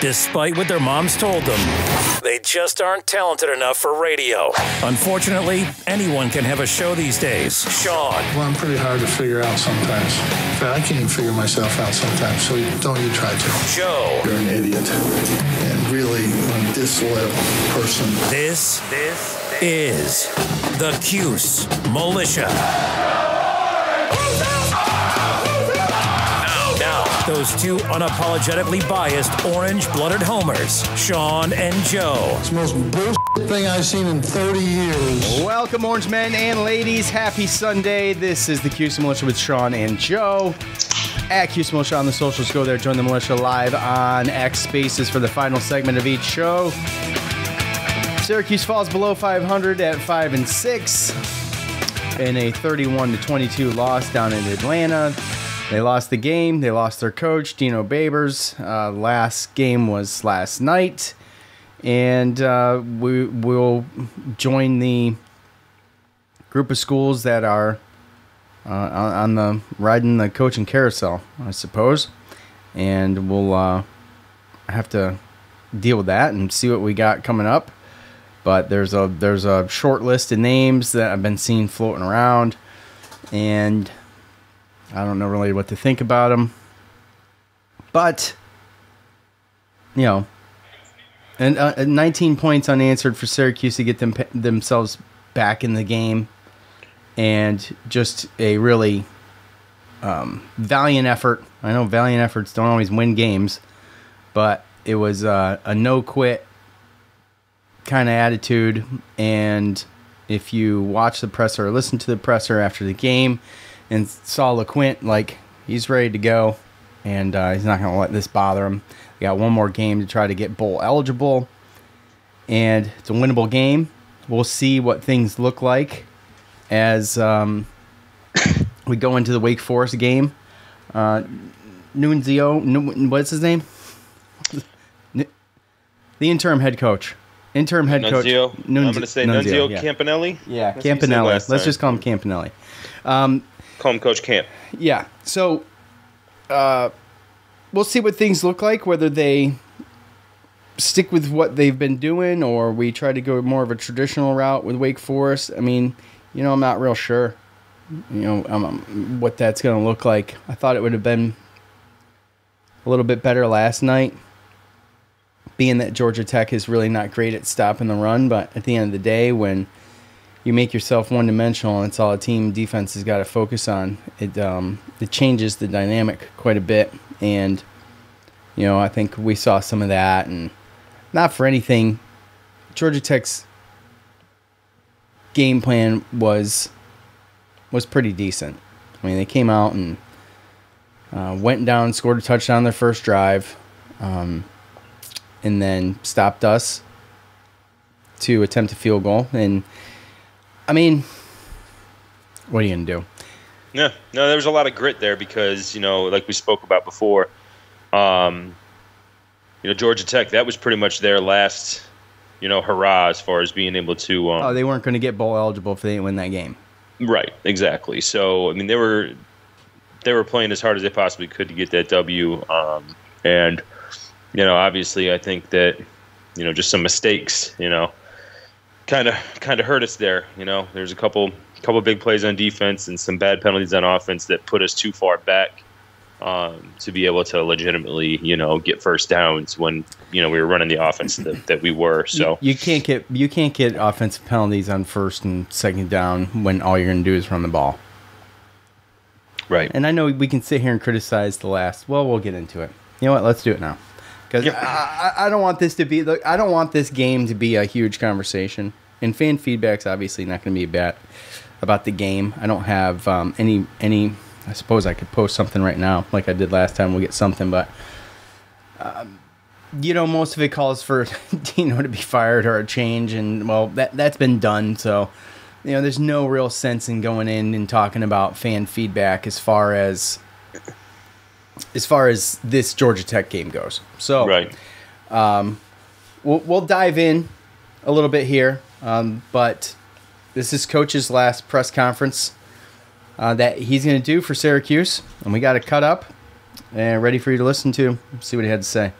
despite what their moms told them. They just aren't talented enough for radio. Unfortunately, anyone can have a show these days. Sean, Well, I'm pretty hard to figure out sometimes. In fact, I can't even figure myself out sometimes, so don't you try to. Joe. You're an idiot. And really a disloyal person. This, this is the Cuse Militia. Those two unapologetically biased orange-blooded homers, Sean and Joe. It's the most bullshit thing I've seen in 30 years. Welcome, orange men and ladies. Happy Sunday. This is the Cuse Militia with Sean and Joe. At Cuse Militia on the socials, go there, join the militia live on X Spaces for the final segment of each show. Syracuse falls below 500 at 5 and 6 in a 31 to 22 loss down in Atlanta. They lost the game. They lost their coach, Dino Babers. Uh, last game was last night. And uh, we will join the group of schools that are uh, on, the riding the coaching carousel, I suppose. And we'll uh, have to deal with that and see what we got coming up. But there's a there's a short list of names that I've been seeing floating around, and I don't know really what to think about them. But you know, and uh, 19 points unanswered for Syracuse to get them themselves back in the game, and just a really um, valiant effort. I know valiant efforts don't always win games, but it was uh, a no quit kind of attitude. And if you watch the presser or listen to the presser after the game and saw LeQuint, like he's ready to go and uh, he's not going to let this bother him. They got one more game to try to get bowl eligible, and it's a winnable game. We'll see what things look like as um, we go into the Wake Forest game. Uh, Nunzio, what's his name? The interim head coach. Interim head Nunzio. coach. I'm going to say Nunzio, yeah. Campanelli. Yeah, That's what you said Campanelli. Let's time. just call him Campanelli. Um, call him Coach Camp. Yeah. So, uh, we'll see what things look like. Whether they stick with what they've been doing, or we try to go more of a traditional route with Wake Forest. I mean, you know, I'm not real sure. You know, um, what that's going to look like. I thought it would have been a little bit better last night, being that Georgia Tech is really not great at stopping the run. But at the end of the day, when you make yourself one dimensional and it's all a team defense has got to focus on, it um, it changes the dynamic quite a bit. And you know, I think we saw some of that, and not for anything, Georgia Tech's game plan was was pretty decent. I mean, they came out and uh, went down, scored a touchdown their first drive, um, and then stopped us to attempt a field goal. And I mean, what are you gonna do? Yeah, no, there was a lot of grit there because you know, like we spoke about before, um, you know, Georgia Tech that was pretty much their last, you know, hurrah as far as being able to. Um, Oh, they weren't going to get bowl eligible if they didn't win that game. Right, exactly. So I mean, they were they were playing as hard as they possibly could to get that W, um, and you know, obviously, I think that you know just some mistakes, you know, kind of kind of hurt us there. You know, there's a couple couple big plays on defense and some bad penalties on offense that put us too far back um, to be able to legitimately, you know, get first downs when you know we were running the offense that, that we were. So you can't get you can't get offensive penalties on first and second down when all you're going to do is run the ball. right, And I know we can sit here and criticize the last. Well, we'll get into it. You know what? Let's do it now, because. I, I, don't want this to be. I don't want this game to be a huge conversation. And fan feedback's obviously not going to be bad about the game. I don't have um, any any. I suppose I could post something right now, like I did last time. We'll get something, but um, you know, most of it calls for Dino to be fired or a change, and well, that that's been done. So, you know, there's no real sense in going in and talking about fan feedback as far as as far as this Georgia Tech game goes. So, right. Um, we'll, we'll dive in a little bit here, um, but this is Coach's last press conference uh, that he's going to do for Syracuse, and we got it cut up and ready for you to listen to. See what he had to say.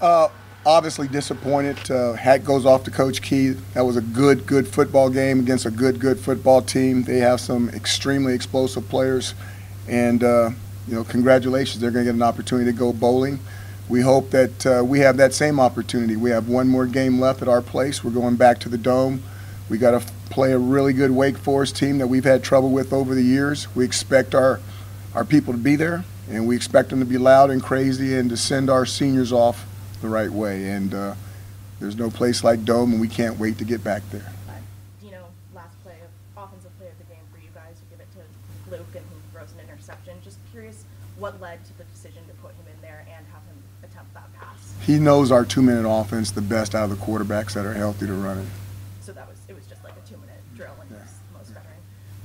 Uh, obviously disappointed. Uh, hat goes off to Coach Key. That was a good, good football game against a good, good football team. They have some extremely explosive players, and uh, you know, congratulations. They're going to get an opportunity to go bowling. We hope that uh, we have that same opportunity. We have one more game left at our place. We're going back to the dome. We got to play a really good Wake Forest team that we've had trouble with over the years. We expect our our people to be there, and we expect them to be loud and crazy and to send our seniors off the right way. And uh, there's no place like Dome, and we can't wait to get back there. You know, last play of offensive play of the game for you guys, you give it to Luke, and he throws an interception. Just curious, what led to the decision to put him in there and have him attempt that pass? He knows our two-minute offense the best out of the quarterbacks that are healthy to run it. So that was it was just like a two-minute drill, and yeah. he's most veteran.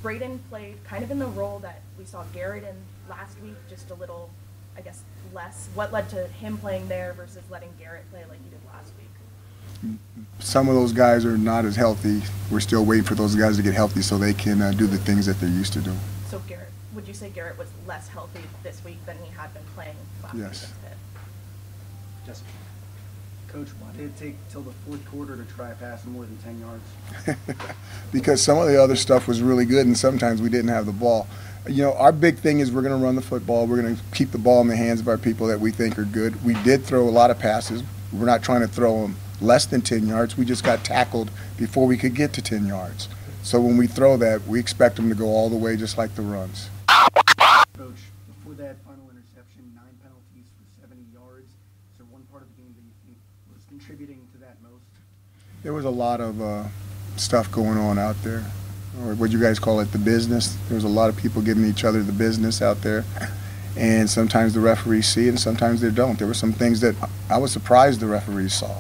Braden played kind of in the role that we saw Garrett in last week, just a little, I guess, less. What led to him playing there versus letting Garrett play like he did last week? Some of those guys are not as healthy. We're still waiting for those guys to get healthy so they can uh, do the things that they're used to do. So Garrett, would you say Garrett was less healthy this week than he had been playing last yes. week? Yes. Coach, why did it take till the fourth quarter to try passing more than 10 yards? because some of the other stuff was really good, and sometimes we didn't have the ball you know, our big thing is we're going to run the football. We're going to keep the ball in the hands of our people that we think are good. We did throw a lot of passes. We're not trying to throw them less than 10 yards. We just got tackled before we could get to 10 yards. So when we throw that, we expect them to go all the way just like the runs. Coach, before that final interception, nine penalties for 70 yards. Is there one part of the game that you think was contributing to that most? There was a lot of uh, stuff going on out there or what you guys call it, the business. There was a lot of people giving each other the business out there. And sometimes the referees see it and sometimes they don't. There were some things that I was surprised the referees saw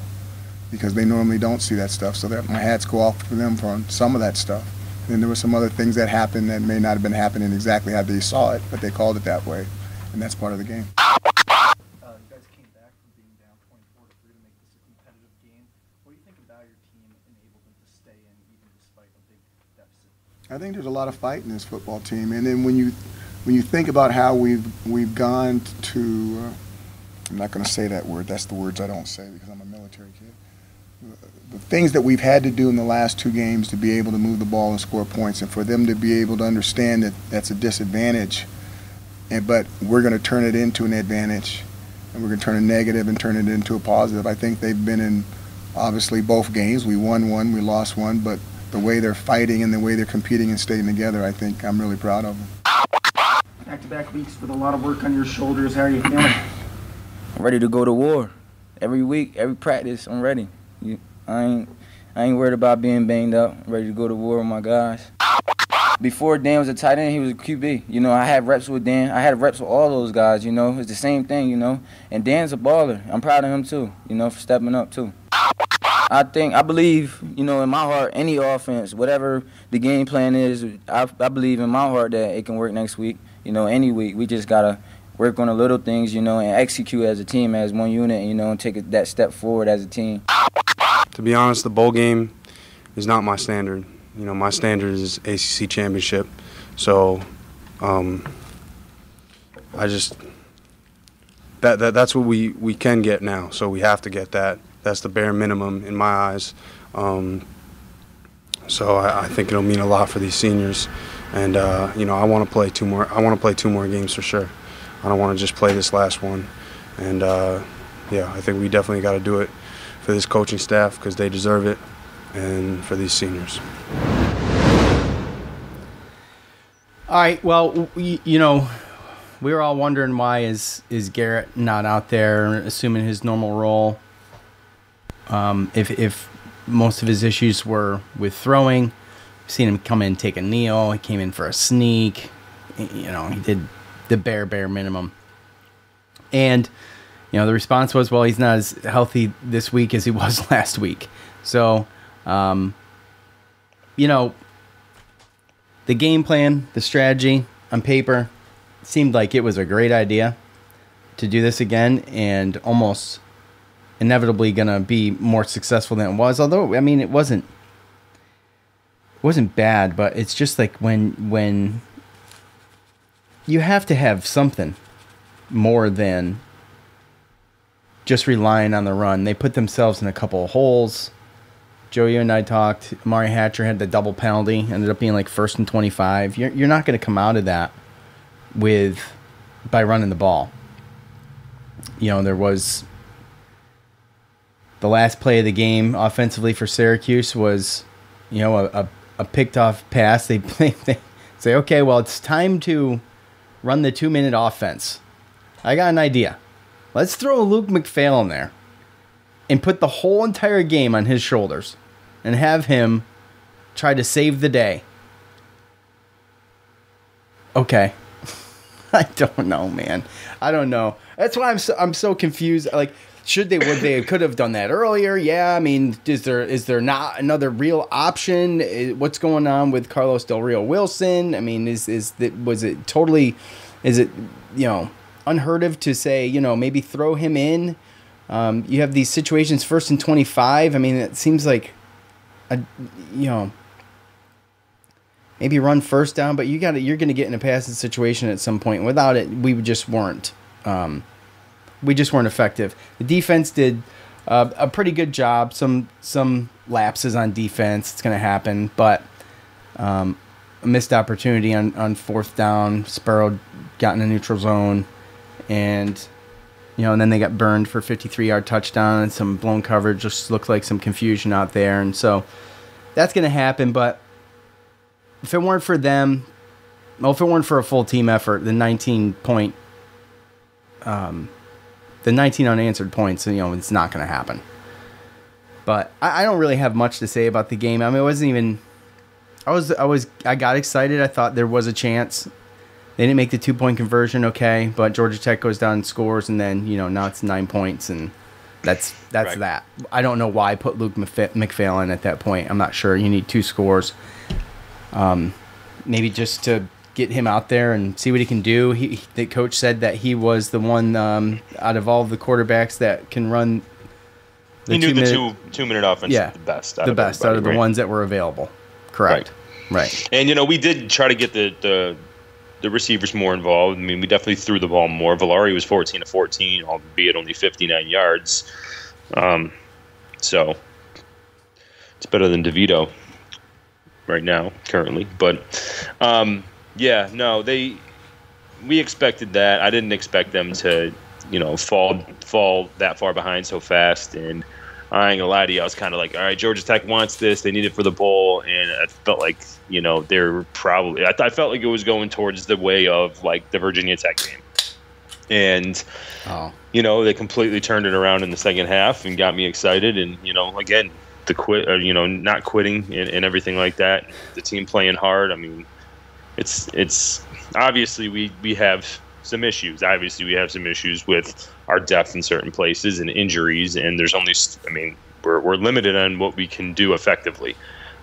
because they normally don't see that stuff. So that my hats go off for them for some of that stuff. And there were some other things that happened that may not have been happening exactly how they saw it, but they called it that way. And that's part of the game. I think there's a lot of fight in this football team, and then when you when you think about how we've we've gone to, uh, I'm not going to say that word. That's the words I don't say because I'm a military kid. The things that we've had to do in the last two games to be able to move the ball and score points, and for them to be able to understand that that's a disadvantage, and but we're going to turn it into an advantage, and we're going to turn a negative and turn it into a positive. I think they've been in obviously both games. We won one, we lost one, but the way they're fighting and the way they're competing and staying together, I think I'm really proud of them. Back-to-back weeks with a lot of work on your shoulders. How are you feeling? I'm ready to go to war. Every week, every practice, I'm ready. You, I ain't, I ain't worried about being banged up. I'm ready to go to war with my guys. Before Dan was a tight end, he was a QB. You know, I had reps with Dan. I had reps with all those guys. You know, it's the same thing. You know, and Dan's a baller. I'm proud of him too. You know, for stepping up too. I think I believe, you know, in my heart, any offense, whatever the game plan is, I, I believe in my heart that it can work next week. You know, any week. We just gotta work on the little things, you know, and execute as a team, as one unit, you know, and take that step forward as a team. To be honest, the bowl game is not my standard. You know, my standard is ACC championship. So, um, I just that, that that's what we we can get now. So we have to get that that's the bare minimum in my eyes. Um, so I, I, think it'll mean a lot for these seniors, and uh, you know I want to play two more. I want to play two more games for sure. I don't want to just play this last one, and uh, yeah, I think we definitely got to do it for this coaching staff because they deserve it, and for these seniors. All right. Well, we, you know, we were all wondering why is is Garrett not out there, assuming his normal role. Um, if if most of his issues were with throwing, seen him come in take a kneel. He came in for a sneak. You know, he did the bare bare minimum. And you know, the response was, well, he's not as healthy this week as he was last week. So, um, you know, the game plan, the strategy on paper seemed like it was a great idea to do this again and almost inevitably going to be more successful than it was. Although, I mean, it wasn't it wasn't bad, but it's just like when when you have to have something more than just relying on the run. They put themselves in a couple of holes. Joey and I talked. Amari Hatcher had the double penalty, ended up being like first and 25. You're, you're not going to come out of that with by running the ball. You know, there was the last play of the game offensively for Syracuse was, you know, a, a, a picked off pass. They, they say, okay, well, it's time to run the two minute offense. I got an idea. Let's throw Luke McPhail in there and put the whole entire game on his shoulders and have him try to save the day. Okay. I don't know, man. I don't know. That's why I'm so, I'm so confused. Like, should they would they could have done that earlier? Yeah. I mean, is there is there not another real option? Eh, what's going on with Carlos Del Rio Wilson? I mean, is is that was it totally? Is it you know unheard of to say you know maybe throw him in? Um, you have these situations first and twenty five. I mean, it seems like a you know maybe run first down, but you got you're going to get in a passing situation at some point. Without it, we just weren't. Um, we just weren't effective. The defense did uh, a pretty good job. Some some lapses on defense. It's going to happen, but um, a missed opportunity on, on fourth down. Sparrow got in a neutral zone, and you know, and then they got burned for 53 yard touchdown and some blown coverage. Just looked like some confusion out there, and so that's going to happen. But if it weren't for them, well, if it weren't for a full team effort, the 19 point, um, the 19 unanswered points, you know, it's not going to happen. But I, I, don't really have much to say about the game. I mean, it wasn't even. I was, I was, I got excited. I thought there was a chance. They didn't make the two point conversion, okay, but Georgia Tech goes down and scores, and then you know now it's nine points, and that's that's right. that. I don't know why I put Luke McPhail in at that point. I'm not sure. You need two scores. Um, maybe just to get him out there and see what he can do. He, the coach said that he was the one um, out of all the quarterbacks that can run. The he knew two the minute, two two minute offense yeah, the best. the best out of the ones that were available. Correct. Right. right. And you know we did try to get the, the the receivers more involved. I mean we definitely threw the ball more. Villari was fourteen to fourteen, albeit only fifty nine yards. Um, so it's better than DeVito right now, currently. But um, yeah, no, they we expected that. I didn't expect them to, you know, fall fall that far behind so fast. And I ain't gonna lie to you, I was kind of like, all right, Georgia Tech wants this. They need it for the bowl, and I felt like, you know, they're probably. I, I felt like it was going towards the way of like the Virginia Tech game. And oh. you know they completely turned it around in the second half and got me excited. And you know, again, the quit, or, you know, not quitting and, and everything like that. The team playing hard. I mean, it's it's obviously we we have some issues. Obviously, we have some issues with our depth in certain places and injuries, and there's only, I mean, we're, we're limited on what we can do effectively.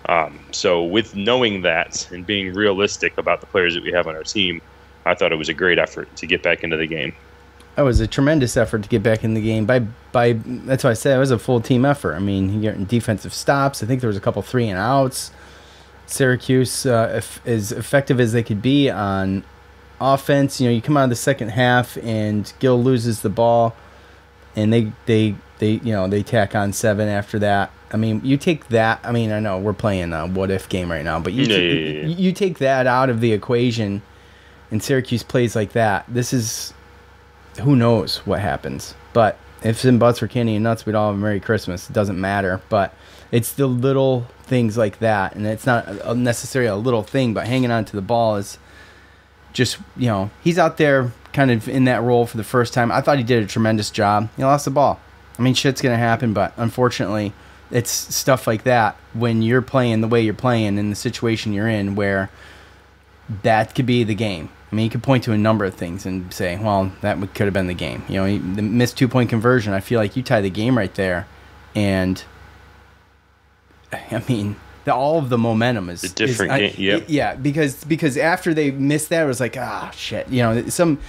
Um, so, with knowing that and being realistic about the players that we have on our team, I thought it was a great effort to get back into the game. That was a tremendous effort to get back in the game. By by, that's why I said it was a full team effort. I mean, defensive stops. I think there was a couple three and outs. Syracuse uh, as effective as they could be on offense. You know, you come out of the second half and Gill loses the ball, and they they they you know they tack on seven after that. I mean, you take that. I mean, I know we're playing a what if game right now, but you yeah, t- yeah, yeah. you take that out of the equation, and Syracuse plays like that. This is who knows what happens. But if some butts were candy and nuts, we'd all have a Merry Christmas. It doesn't matter. But it's the little things like that, and it's not necessarily a little thing, but hanging on to the ball is just you know he's out there kind of in that role for the first time. I thought he did a tremendous job. He lost the ball. I mean, shit's gonna happen, but unfortunately, it's stuff like that when you're playing the way you're playing in the situation you're in, where that could be the game. I mean, you could point to a number of things and say, well, that could have been the game. You know, the missed two point conversion. I feel like you tie the game right there, and I mean, the, all of the momentum is a different is, game. Yep. yeah, because because after they missed that, it was like ah shit. You know, some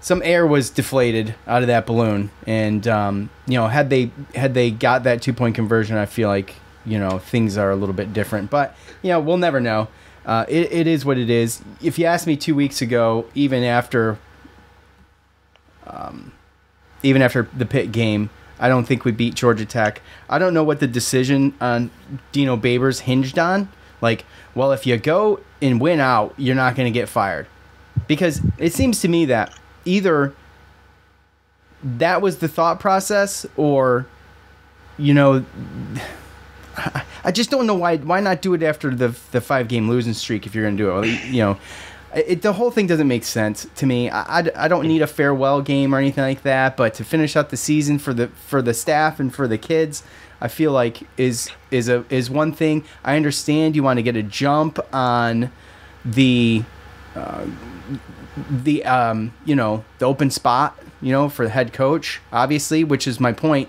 some air was deflated out of that balloon, and um, you know, had they had they got that two point conversion, I feel like you know things are a little bit different. But you know, we'll never know. Uh, it, it is what it is. If you asked me two weeks ago, even after, um, even after the pit game, I don't think we beat Georgia Tech. I don't know what the decision on Dino Babers hinged on. Like, well, if you go and win out, you're not going to get fired. Because it seems to me that either that was the thought process or, you know, I just don't know why why not do it after the the five game losing streak if you're going to do it. You know, it, the whole thing doesn't make sense to me. I, I, I, don't need a farewell game or anything like that, but to finish out the season for the for the staff and for the kids, I feel like is is a is one thing. I understand you want to get a jump on the uh, the um, you know the open spot you know for the head coach obviously, which is my point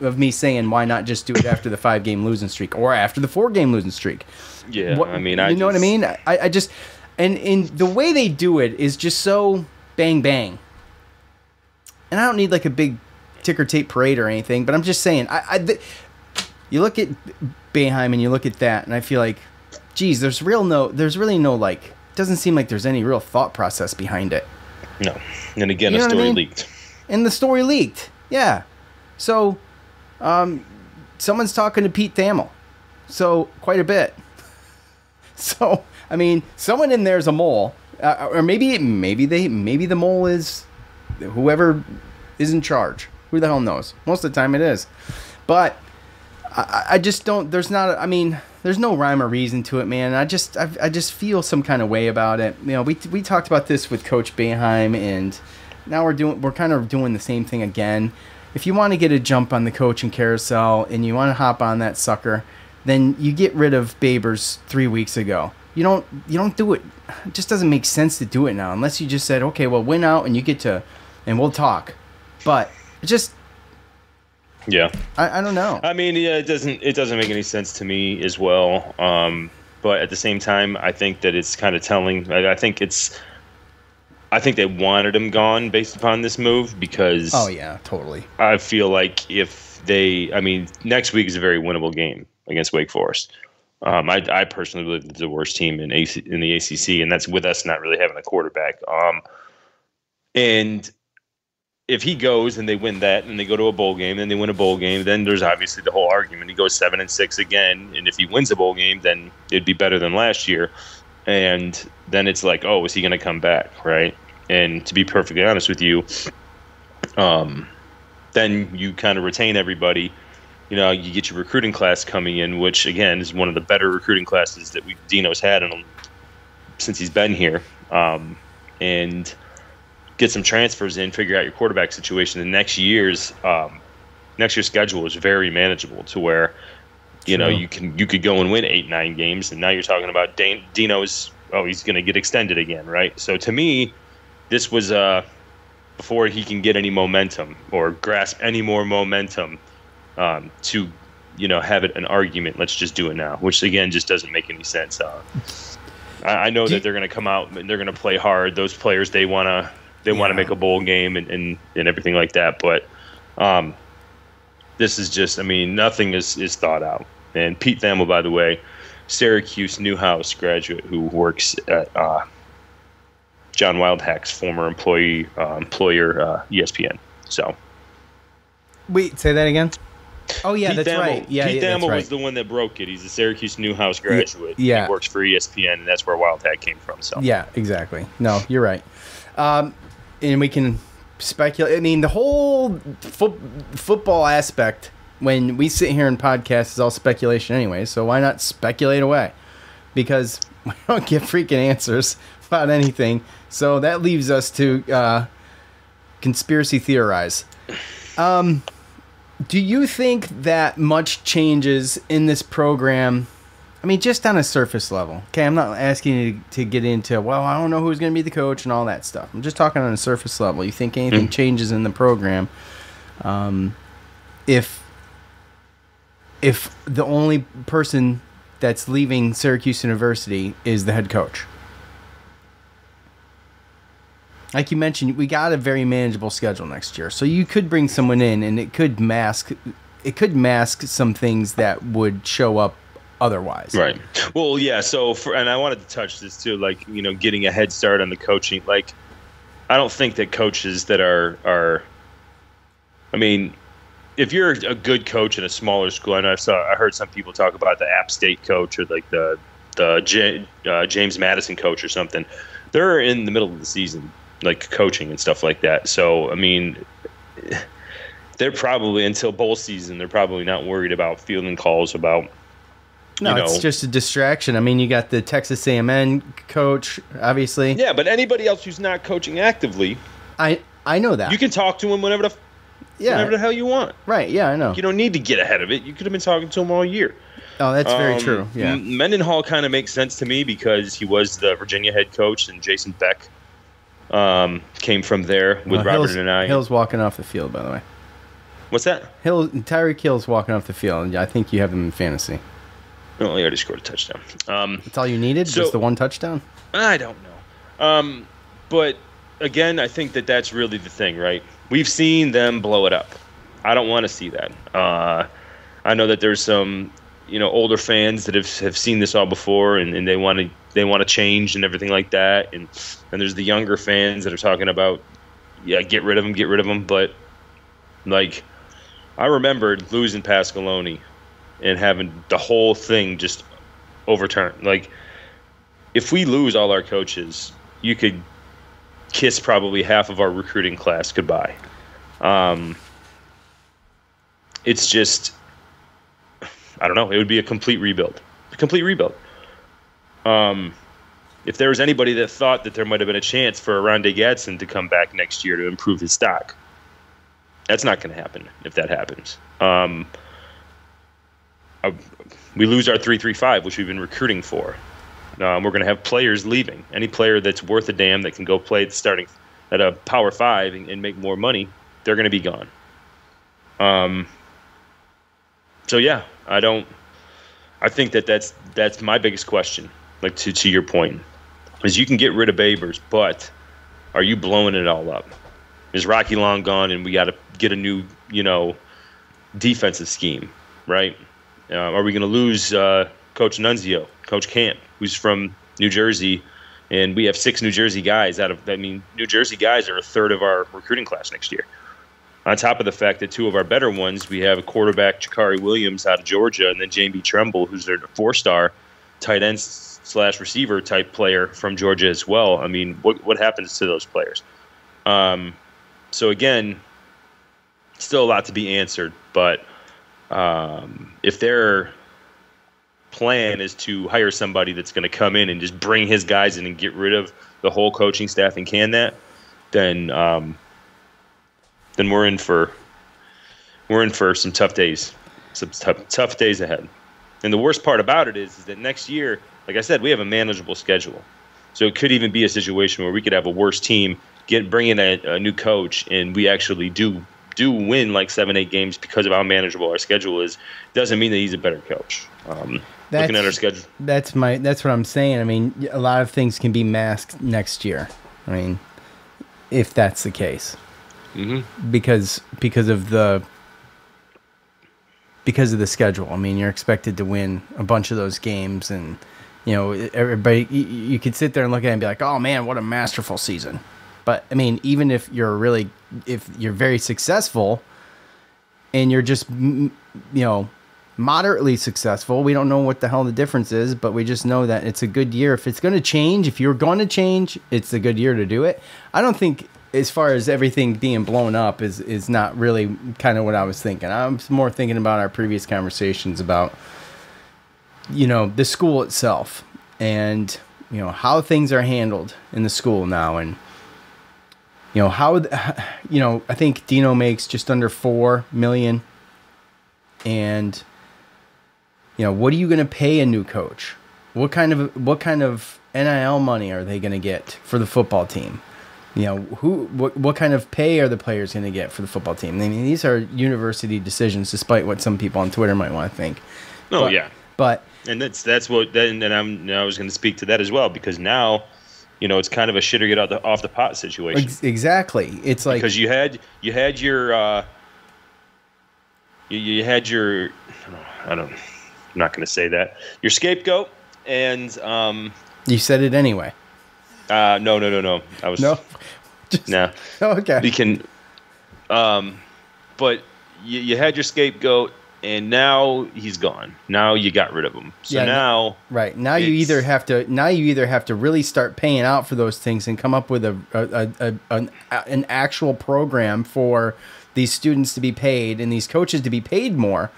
of me saying why not just do it after the five game losing streak or after the four game losing streak. Yeah, what, I mean, I you know just, what I mean. I, I just and in the way they do it is just so bang bang. And I don't need like a big ticker tape parade or anything, but I'm just saying, I, I th- you look at Boeheim and you look at that, and I feel like, geez, there's real no, there's really no like, doesn't seem like there's any real thought process behind it. No, and again, you a story I mean? leaked. And the story leaked, yeah. So, um, someone's talking to Pete Thamel, so quite a bit. So I mean, someone in there's a mole, uh, or maybe maybe they maybe the mole is whoever is in charge. Who the hell knows? Most of the time it is, but I, I just don't. There's not. I mean, there's no rhyme or reason to it, man. I just I, I just feel some kind of way about it. You know, we we talked about this with Coach Boeheim, and now we're doing we're kind of doing the same thing again. If you want to get a jump on the coaching carousel and you want to hop on that sucker, then you get rid of Babers three weeks ago you don't you don't do it. It just doesn't make sense to do it now unless you just said, okay, well, win out and you get to, and we'll talk. But it just yeah, I, I don't know. I mean, yeah, it doesn't it doesn't make any sense to me as well. Um, but at the same time, I think that it's kind of telling. I, I think it's. I think they wanted him gone based upon this move because. Oh yeah, totally. I feel like if they, I mean, next week is a very winnable game against Wake Forest. Um, I, I, personally believe it's the worst team in AC, in the ACC, and that's with us not really having a quarterback. Um, and if he goes and they win that, and they go to a bowl game, then they win a bowl game, then there's obviously the whole argument. He goes seven and six again, and if he wins a bowl game, then it'd be better than last year. And then it's like, oh, is he going to come back, right? And to be perfectly honest with you, um, then you kind of retain everybody you know, you get your recruiting class coming in, which again is one of the better recruiting classes that we Dino's had in, since he's been here, um, and get some transfers in, figure out your quarterback situation. The next year's um, next year's schedule is very manageable to where you know you can you could go and win eight nine games, and now you're talking about Dino's oh he's going to get extended again, right? So to me, this was uh, before he can get any momentum or grasp any more momentum um, to you know have it an argument. Let's just do it now, which again just doesn't make any sense. Uh, I, I, know that they're going to come out and they're going to play hard. Those players they want to they yeah. want to make a bowl game and, and, and everything like that. But um, this is just I mean nothing is is thought out. And Pete Thamel, by the way, Syracuse Newhouse graduate who works at uh, John Wildhack's former employee uh, employer uh, ESPN. So. Wait, say that again. Oh yeah, Pete that's Thamel, right. Yeah, Pete yeah, Thamel right. was the one that broke it. He's a Syracuse Newhouse graduate. Yeah, he works for ESPN, and that's where Wildhack came from. So yeah, exactly. No, you're right. Um, and we can speculate. I mean, the whole fo- football aspect when we sit here and podcast is all speculation anyway. So why not speculate away? Because we don't get freaking answers about anything. So that leaves us to uh, conspiracy theorize. Um, do you think that much changes in this program? I mean, just on a surface level. Okay, I'm not asking you to get into, well, I don't know who's going to be the coach and all that stuff. I'm just talking on a surface level. You think anything mm. changes in the program um, if if the only person that's leaving Syracuse University is the head coach? Like you mentioned, we got a very manageable schedule next year. So you could bring someone in, and it could mask, it could mask some things that would show up otherwise. Right. Well, yeah. So for and I wanted to touch this too, like you know, getting a head start on the coaching. Like, I don't think that coaches that are are, I mean, if you're a good coach in a smaller school, I know I saw I heard some people talk about the App State coach or like the the J, uh, James Madison coach or something. They're in the middle of the season, like coaching and stuff like that. So I mean, they're probably until bowl season. They're probably not worried about fielding calls about. No, you know, it's just a distraction. I mean, you got the Texas A&M coach, obviously. yeah, but anybody else who's not coaching actively, I I know that. you can talk to him whenever the yeah, whenever the hell you want. right. Yeah, I know. You don't need to get ahead of it. You could have been talking to him all year. Oh, that's very Um, true. Yeah. Mendenhall kind of makes sense to me because he was the Virginia head coach, and Jason Beck um, came from there with Well, Robert Hill's, and I. Hill's walking off the field, by the way. What's that? Hill Tyreek Hill's walking off the field. and I think you have him in fantasy. No, he already scored a touchdown. Um, That's all you needed. So- just the one touchdown. I don't know. Um, but again, I think that that's really the thing, right? We've seen them blow it up. I don't want to see that. Uh, I know that there's some, you know, older fans that have, have seen this all before, and, and they want to they want to change and everything like that. And and there's the younger fans that are talking about, yeah, get rid of them, get rid of them. But like, I remembered losing Pasqualoni and having the whole thing just overturned. Like, if we lose all our coaches, you could kiss probably half of our recruiting class goodbye. Um, it's just, I don't know. It would be a complete rebuild. A complete rebuild. Um, if there was anybody that thought that there might have been a chance for Oronde Gadsden to come back next year to improve his stock, that's not going to happen if that happens. Um, uh, we lose our 335, which we've been recruiting for. Um, we're going to have players leaving. Any player that's worth a damn that can go play at starting at a Power Five and, and make more money, they're going to be gone. Um. So yeah, I don't. I think that that's that's my biggest question. Like to to your point, is you can get rid of Babers, but are you blowing it all up? Is Rocky Long gone, and we got to get a new, you know, defensive scheme, right? Uh, are we going to lose uh, Coach Nunzio, Coach Camp, who's from New Jersey, and we have six New Jersey guys out of. I mean, New Jersey guys are a third of our recruiting class next year. On top of the fact that two of our better ones, we have a quarterback Jakari Williams out of Georgia, and then Jamie Tremble, who's their four-star tight end slash receiver type player from Georgia as well. I mean, what what happens to those players? Um, so again, still a lot to be answered, but um, if their plan is to hire somebody that's going to come in and just bring his guys in and get rid of the whole coaching staff and can that, then um, then we're in for we're in for some tough days, some tough, tough days ahead. And the worst part about it is, is that next year, like I said, we have a manageable schedule. So it could even be a situation where we could have a worse team, get bring in a, a new coach, and we actually do do win like seven, eight games because of how manageable our schedule is. Doesn't mean that he's a better coach. Um, looking at our schedule, That's my. That's what I'm saying. I mean, a lot of things can be masked next year. I mean, if that's the case, mm-hmm. because because of the because of the schedule. I mean, you're expected to win a bunch of those games, and you know, everybody. You, you could sit there and look at it and be like, "Oh man, what a masterful season." But I mean, even if you're really, if you're very successful, and you're just, you know, moderately successful, we don't know what the hell the difference is, but we just know that it's a good year. If it's going to change, if you're going to change, it's a good year to do it. I don't think, as far as everything being blown up, is is not really kind of what I was thinking. I was more thinking about our previous conversations about, you know, the school itself and you know how things are handled in the school now and you know how you know i think dino makes just under four million and you know what are you going to pay a new coach? What kind of what kind of nil money are they going to get for the football team? You know who what, what kind of pay are the players going to get for the football team? I mean these are university decisions despite what some people on twitter might want to think oh yeah, but and that's that's what. Then and I'm I was going to speak to that as well because now, you know, it's kind of a shit or get out the, off the pot situation. exactly. It's like because you had you had your uh, you, you had your I don't I'm not going to say that. Your scapegoat and um you said it anyway. Uh no no no no. I was no? No. Okay. We can um but you, you had your scapegoat, and now he's gone. Now you got rid of him. So Yeah, now, Right now, you either have to now you either have to really start paying out for those things and come up with a, a, a, an, an actual program for these students to be paid and these coaches to be paid more,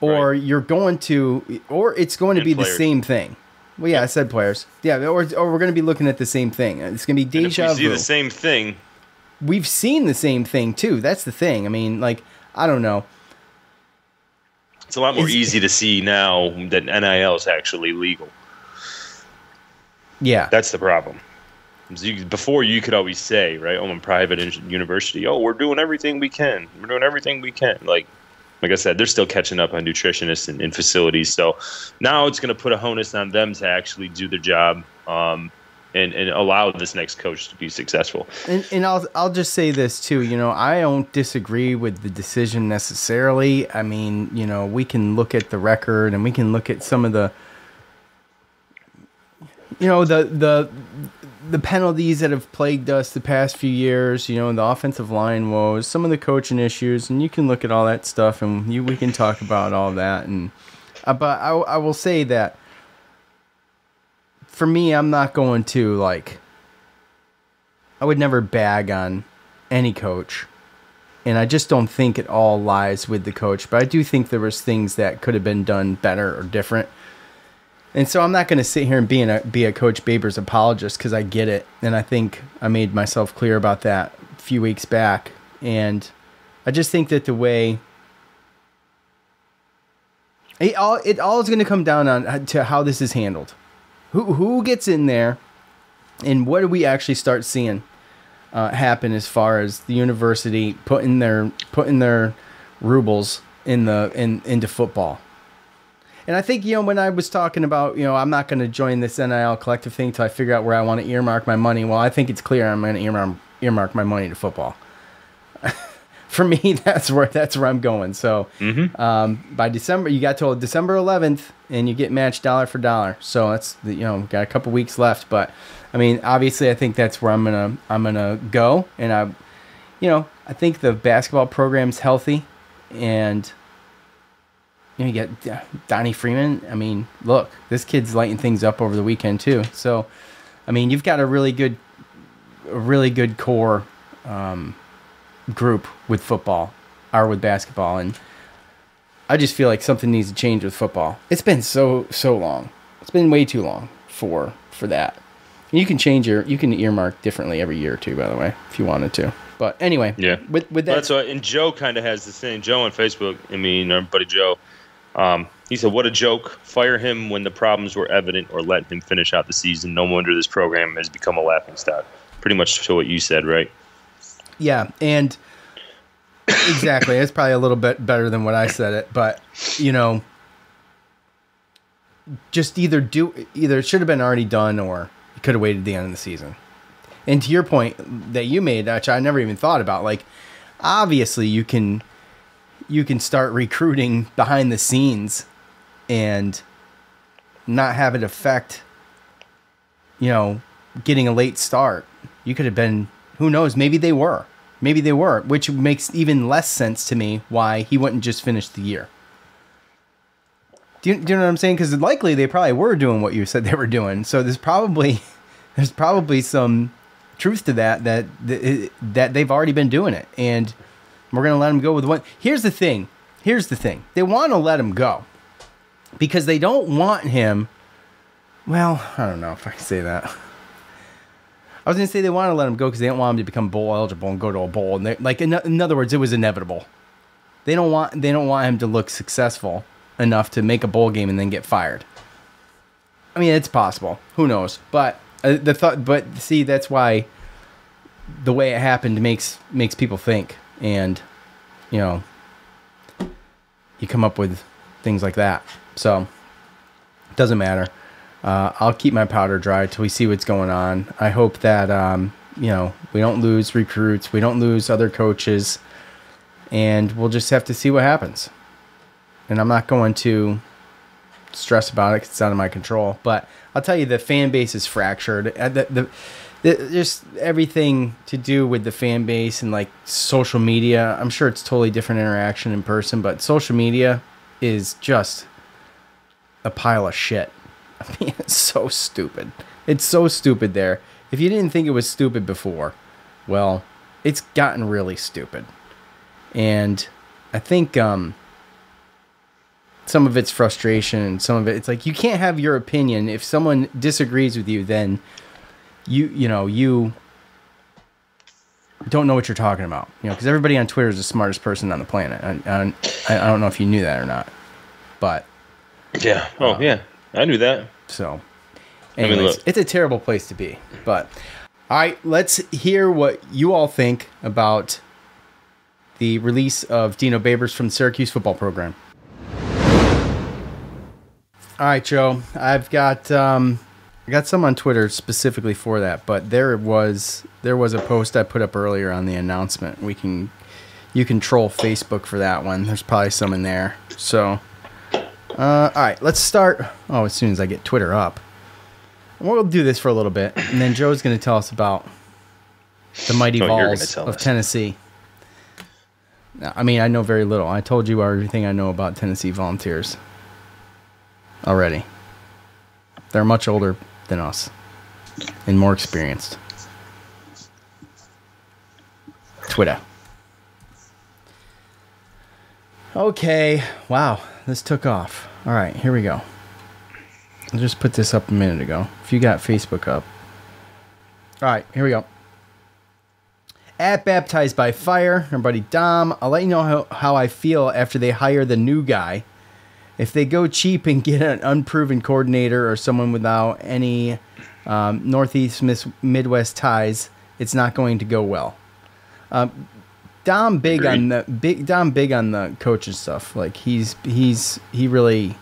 or you're going to, or it's going to And be the same thing. Well, yeah, I said players. Yeah, or, or we're going to be looking at the same thing. It's going to be deja vu. the same thing, We've seen the same thing too. That's the thing. I mean, like, I don't know. It's a lot more easy to see now that NIL is actually legal. Yeah, That's the problem. before you could always say, right, oh, I'm private in- university. Oh, we're doing everything we can. We're doing everything we can. Like, like I said, they're still catching up on nutritionists and, and facilities. So now it's going to put a onus on them to actually do their job um, and, and allow this next coach to be successful. And, and I'll I'll just say this too. You know, I don't disagree with the decision necessarily. I mean, you know, we can look at the record and we can look at some of the, you know, the the the penalties that have plagued us the past few years. You know, the offensive line woes, some of the coaching issues, and you can look at all that stuff, and you we can talk about all that. And uh, but I I will say that for me, I'm not going to like. I would never bag on any coach. And I just don't think it all lies with the coach, but I do think there was things that could have been done better or different. And so I'm not going to sit here and be a be a coach Babers apologist because I get it, and I think I made myself clear about that a few weeks back. And I just think that the way it all it all is going to come down on uh, to how this is handled. Who who gets in there, and what do we actually start seeing uh, happen as far as the university putting their putting their rubles in the in into football? And I think you know when I was talking about you know I'm not going to join this NIL collective thing until I figure out where I want to earmark my money. Well, I think it's clear I'm going to earmark earmark my money to football. For me, that's where that's where I'm going. So um, by December, you got till December 11th, and you get matched dollar for dollar. So that's the, you know got a couple weeks left, but I mean obviously I think that's where I'm gonna I'm gonna go, and I, you know I think the basketball program's healthy, and you know, you get Donnie Freeman. I mean, look, this kid's lighting things up over the weekend too. So, I mean, you've got a really good, a really good core um, group with football or with basketball, and I just feel like something needs to change with football. It's been so so long. It's been way too long for for that. You can change your you can earmark differently every year too. By the way, if you wanted to. But anyway, Yeah. With with that, that's what, and Joe kind of has the same. Joe on Facebook, I mean, our buddy Joe, um, he said, "What a joke! Fire him when the problems were evident, or let him finish out the season. No wonder this program has become a laughing stock." Pretty much to what you said, right? Yeah, and exactly, it's probably a little bit better than what I said it, but you know, just either do either it should have been already done or you could have waited the end of the season. And to your point that you made, which I never even thought about, like obviously you can you can start recruiting behind the scenes and not have it affect you know getting a late start. You could have been who knows, maybe they were. Maybe they were, which makes even less sense to me why he wouldn't just finish the year. Do you, do you know what I'm saying? Because likely they probably were doing what you said they were doing. So there's probably there's probably some truth to that that that, they've already been doing it, and we're gonna let him go with one. Here's the thing. Here's the thing. They want to let him go because they don't want him. Well, I don't know if I can say that. I was gonna say they want to let him go because they don't want him to become bowl eligible and go to a bowl. And they, like in, in other words, it was inevitable. They don't want they don't want him to look successful enough to make a bowl game and then get fired. I mean, it's possible. Who knows? But uh, the thought. But see, that's why the way it happened makes makes people think, and you know, you come up with things like that. So it doesn't matter. Uh, I'll keep my powder dry till we see what's going on. I hope that um, you know we don't lose recruits, we don't lose other coaches, and we'll just have to see what happens. And I'm not going to stress about it it's out of my control. But I'll tell you, the fan base is fractured. Uh, The, the just everything to do with the fan base and like social media. I'm sure it's totally different interaction in person, but social media is just a pile of shit. I mean, it's so stupid. It's so stupid there. If you didn't think it was stupid before, well, it's gotten really stupid. And I think um some of it's frustration and some of it it's like you can't have your opinion if someone disagrees with you then you you know you don't know what you're talking about you know because everybody on twitter is the smartest person on the planet I, I, I don't know if you knew that or not but Yeah. Oh, yeah. I knew that. so I mean, anyways it's a terrible place to be but all right let's hear what you all think about the release of dino babers from the syracuse football program all right joe i've got um I got some on Twitter specifically for that, but there was there was a post I put up earlier on the announcement. We can you can troll Facebook for that one. There's probably some in there. So, uh, all right, let's start. Oh, as soon as I get Twitter up, we'll do this for a little bit, and then Joe's going to tell us about the mighty you're Vols of us. Tennessee. Now, I mean, I know very little. I told you everything I know about Tennessee Volunteers already. They're much older than us and more experienced. Twitter. Okay. Wow. This took off. All right. Here we go. I just put this up a minute ago. If you got Facebook up. All right. Here we go. At Baptized by Fire, our buddy Dom. I'll let you know how, how I feel after they hire the new guy. If they go cheap and get an unproven coordinator or someone without any um, Northeast Midwest ties, it's not going to go well. Um, Dom big on the big Dom big on the coaching stuff. Like he's he's he really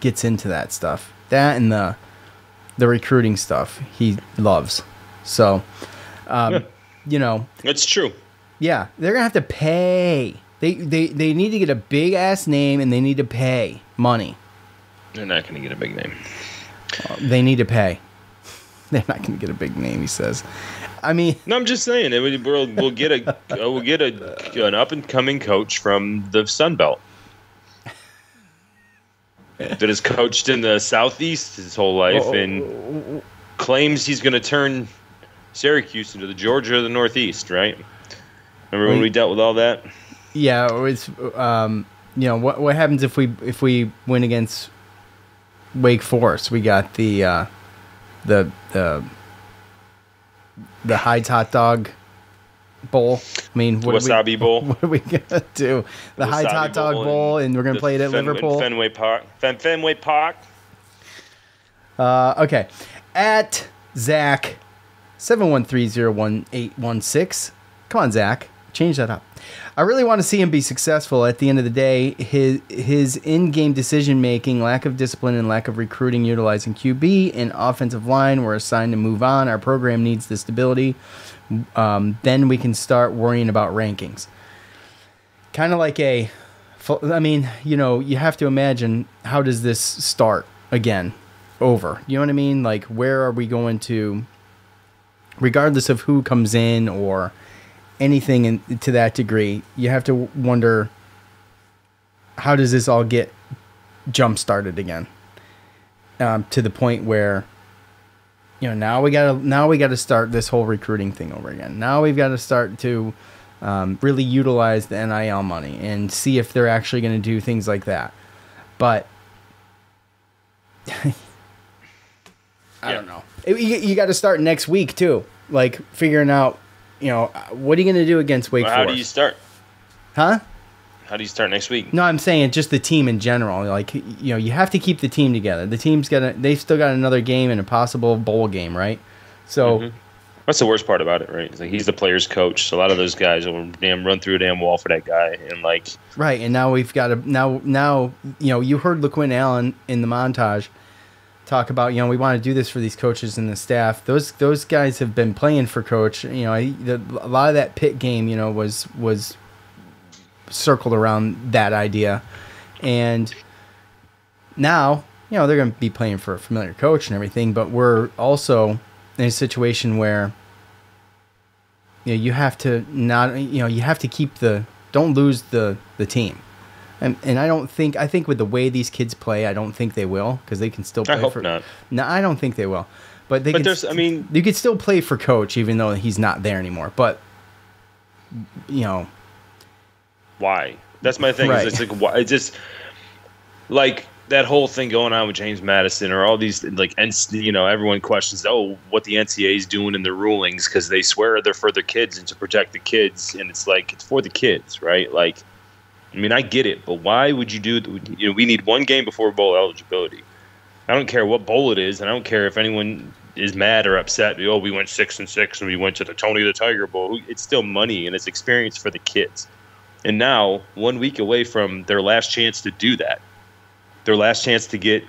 gets into that stuff. That and the the recruiting stuff he loves. So, um, Yeah. you know, It's true. yeah, they're gonna have to pay. They they they need to get a big ass name and they need to pay money. They're not going to get a big name. They need to pay. They're not gonna get a big name. He says. I mean, No, I'm just saying. We'll, we'll get a uh, we'll get a an up and coming coach from the Sun Belt that has coached in the Southeast his whole life Oh, and claims he's going to turn Syracuse into the Georgia of the Northeast. Right? Remember when we dealt with all that? yeah, it's um, you know what what happens if we if we win against Wake Forest? We got the uh, the the the Heights hot dog bowl. I mean, what are we- Wasabi Bowl. What are we gonna do? The Wasabi hot dog Bowl bowl, and and we're gonna play it at Fen- Liverpool. Fenway Park. Fen- Fenway Park. Uh, okay. At Zach, 713011816. Come on, Zach. Change that up. I really want to see him be successful. At the end of the day, his his in-game decision making, lack of discipline, and lack of recruiting utilizing QB and offensive line were a sign to move on. Our program needs the stability. Um, then we can start worrying about rankings. Kind of like a, I mean, you know, you have to imagine how does this start again, over. You know what I mean? Like, where are we going to, regardless of who comes in or anything in, to that degree, you have to wonder how does this all get jump started again? Um, to the point where you know now we gotta now we gotta start this whole recruiting thing over again. Now we've got to start to um, really utilize the nil money and see if they're actually going to do things like that. But I don't know. You, you got to start next week too, like figuring out, you know, what are you going to do against Wake Well, how Forest? do you start? huh? How do you start next week? No, I'm saying just the team in general. Like, you know, you have to keep the team together. The team's got to, they've still got another game and a possible bowl game, right? So, Mhm. That's the worst part about it, right? Like he's the player's coach. So a lot of those guys will damn run through a damn wall for that guy, and like right, and now we've got a now now you know you heard LeQuint Allen in the montage talk about you know we want to do this for these coaches and the staff. Those those guys have been playing for coach. You know, I, the, a lot of that Pitt game, you know, was was circled around that idea, and now you know they're going to be playing for a familiar coach and everything. But we're also in a situation where you know you have to not you know you have to keep the don't lose the the team. And, and I don't think I think with the way these kids play, I don't think they will because they can still play I hope for. not. No, I don't think they will. But they But can. there's, I mean, you could still play for coach even though he's not there anymore. But you know, why? That's my thing. Right. Is it's like why? It's just like that whole thing going on with James Madison or all these like and you know everyone questions oh what the NCAA is doing in the rulings because they swear they're for their kids and to protect the kids and it's like it's for the kids right like I mean I get it but why would you do you know we need one game before bowl eligibility. I don't care what bowl it is and I don't care if anyone is mad or upset oh we went six and six and we went to the Tony the Tiger Bowl. It's still money and it's experience for the kids. And now, one week away from their last chance to do that, their last chance to get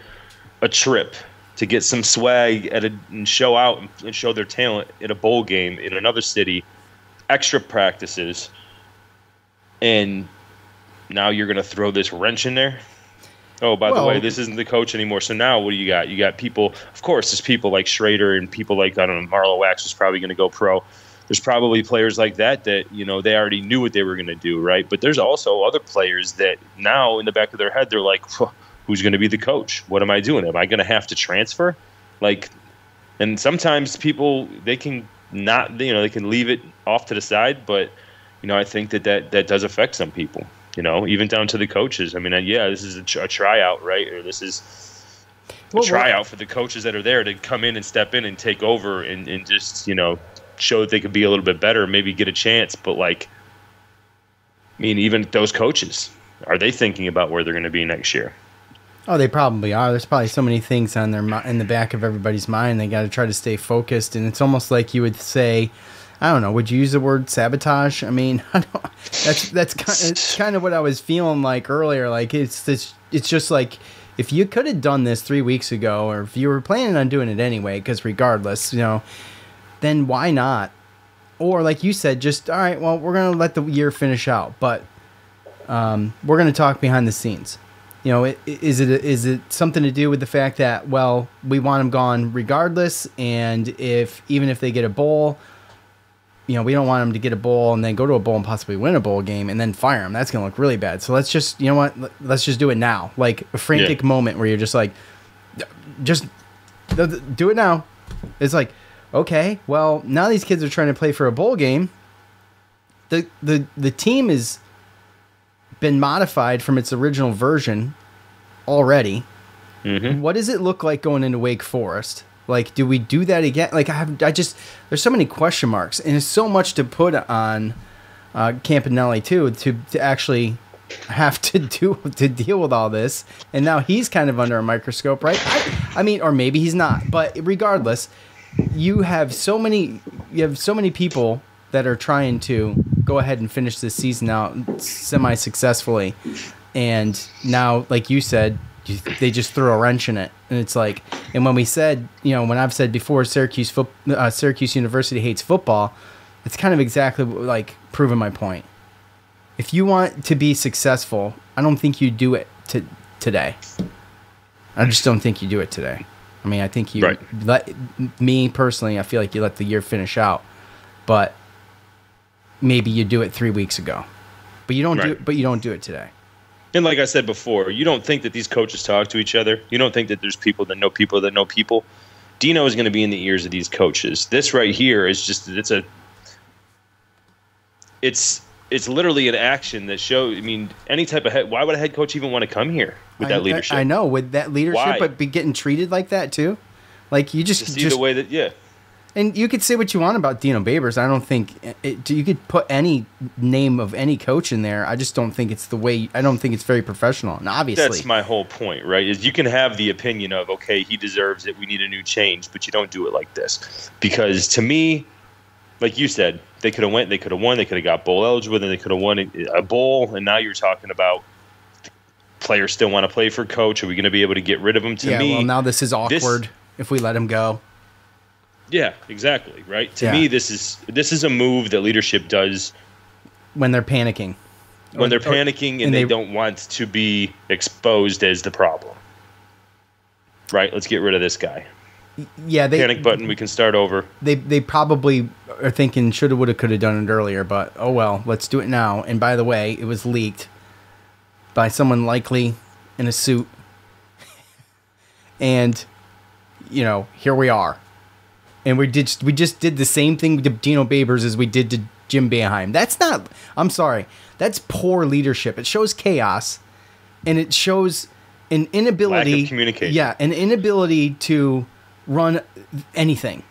a trip, to get some swag at a, and show out and, show their talent in a bowl game in another city, extra practices, and now you're going to throw this wrench in there. Oh, by Well- the way, this isn't the coach anymore. So now, what do you got? You got people. Of course, there's people like Shrader and people like I don't know. Marlowe Wax is probably going to go pro there's probably players like that that you know they already knew what they were going to do right but there's also other players that now in the back of their head they're like who's going to be the coach what am i doing am i going to have to transfer like and sometimes people they can not you know they can leave it off to the side but you know i think that that, that does affect some people you know even down to the coaches i mean uh, yeah this is a, tr- a tryout right or this is Well, a tryout for the coaches that are there to come in and step in and take over and, and just you know show that they could be a little bit better, maybe get a chance. But like, I mean, even those coaches are they thinking about where they're going to be next year? Oh, they probably are. There's probably so many things on their in the back of everybody's mind. They got to try to stay focused, and it's almost like you would say, I don't know. Would you use the word sabotage? I mean, I don't, that's that's kind it's kind of what I was feeling like earlier. Like it's this. It's just like if you could have done this three weeks ago, or if you were planning on doing it anyway, because regardless, you know, then why not? Or like you said, just all right. Well, we're gonna let the year finish out, but um, we're gonna talk behind the scenes. You know, is it is it something to do with the fact that well, we want them gone regardless, and if even if they get a bowl, you know, we don't want them to get a bowl and then go to a bowl and possibly win a bowl game and then fire them. That's gonna look really bad. So let's just you know what, Let- let's just do it now, like a frantic Yeah. moment where you're just like, just do it now. It's like, okay, well now these kids are trying to play for a bowl game. The the the team is been modified from its original version already. Mm-hmm. What does it look like going into Wake Forest? Like, do we do that again? Like, I have, I just, there's so many question marks, and there's so much to put on uh, Campanile too to to actually have to do to deal with all this. And now he's kind of under a microscope, right? I, I mean, or maybe he's not. But regardless, you have so many, you have so many people that are trying to go ahead and finish this season out semi successfully, and now, like you said, they just threw a wrench in it, and it's like, and when we said, you know, when I've said before, Syracuse foot, uh, Syracuse University hates football, it's kind of exactly like proving my point. If you want to be successful, I don't think you do it to today. I just don't think you do it today. I mean, I think you Right. let me personally. I feel like you let the year finish out, but maybe you do it three weeks ago, but you don't do. Right. it But you don't do it today. And like I said before, you don't think that these coaches talk to each other. You don't think that there's people that know people that know people. Dino is going to be in the ears of these coaches. This right here is just it's a it's it's literally an action that shows. I mean, any type of head. Why would a head coach even want to come here with I, that leadership? I, I know with that leadership, Why? but be getting treated like that too. Like you just, To see just the way that yeah, and you could say what you want about Dino Babers. I don't think eh, it, you could put any name of any coach in there. I just don't think it's the way. I don't think it's very professional. And obviously, that's my whole point, right? Is you can have the opinion of okay, he deserves it. We need a new change, but you don't do it like this because to me, like you said, they could have went, they could have won, they could have got bowl eligible, then they could have won a- bowl, and now you're talking about players still want to play for coach. Are we going to be able to get rid of him? To yeah. me, well, now this is this- awkward if we let him go. Yeah, exactly, right. To Yeah. me, this is this is a move that leadership does when they're panicking. when they're Or- panicking and, and they, they- don't want to be exposed as the problem. Right? Let's get rid of this guy. yeah, they Panic button. We can start over. they they probably are thinking shoulda, woulda, coulda done it earlier, but oh well, let's do it now. And by the way, it was leaked by someone likely in a suit, and you know here we are, and we did we just did the same thing to Dino Babers as we did to Jim Boeheim. That's not. I'm sorry. That's poor leadership. It shows chaos, and it shows an inability. Communication. Yeah, an inability to run anything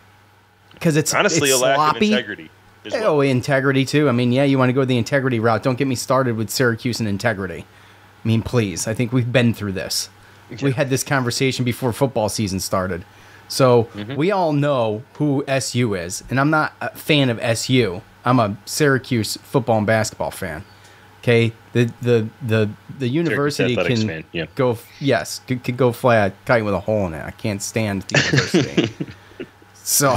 because it's Honestly, it's a lack sloppy. of integrity. well. Oh, integrity too. I mean, yeah, you want to go the integrity route. Don't get me started with Syracuse and integrity. I mean, please. I think we've been through this. We had this conversation before football season started. So Mm-hmm. we all know who SU is, and I'm not a fan of SU. I'm a Syracuse football and basketball fan. Okay, the the the the university can yeah. go. Yes, could, could go fly a kite with a hole in it. I can't stand the university. so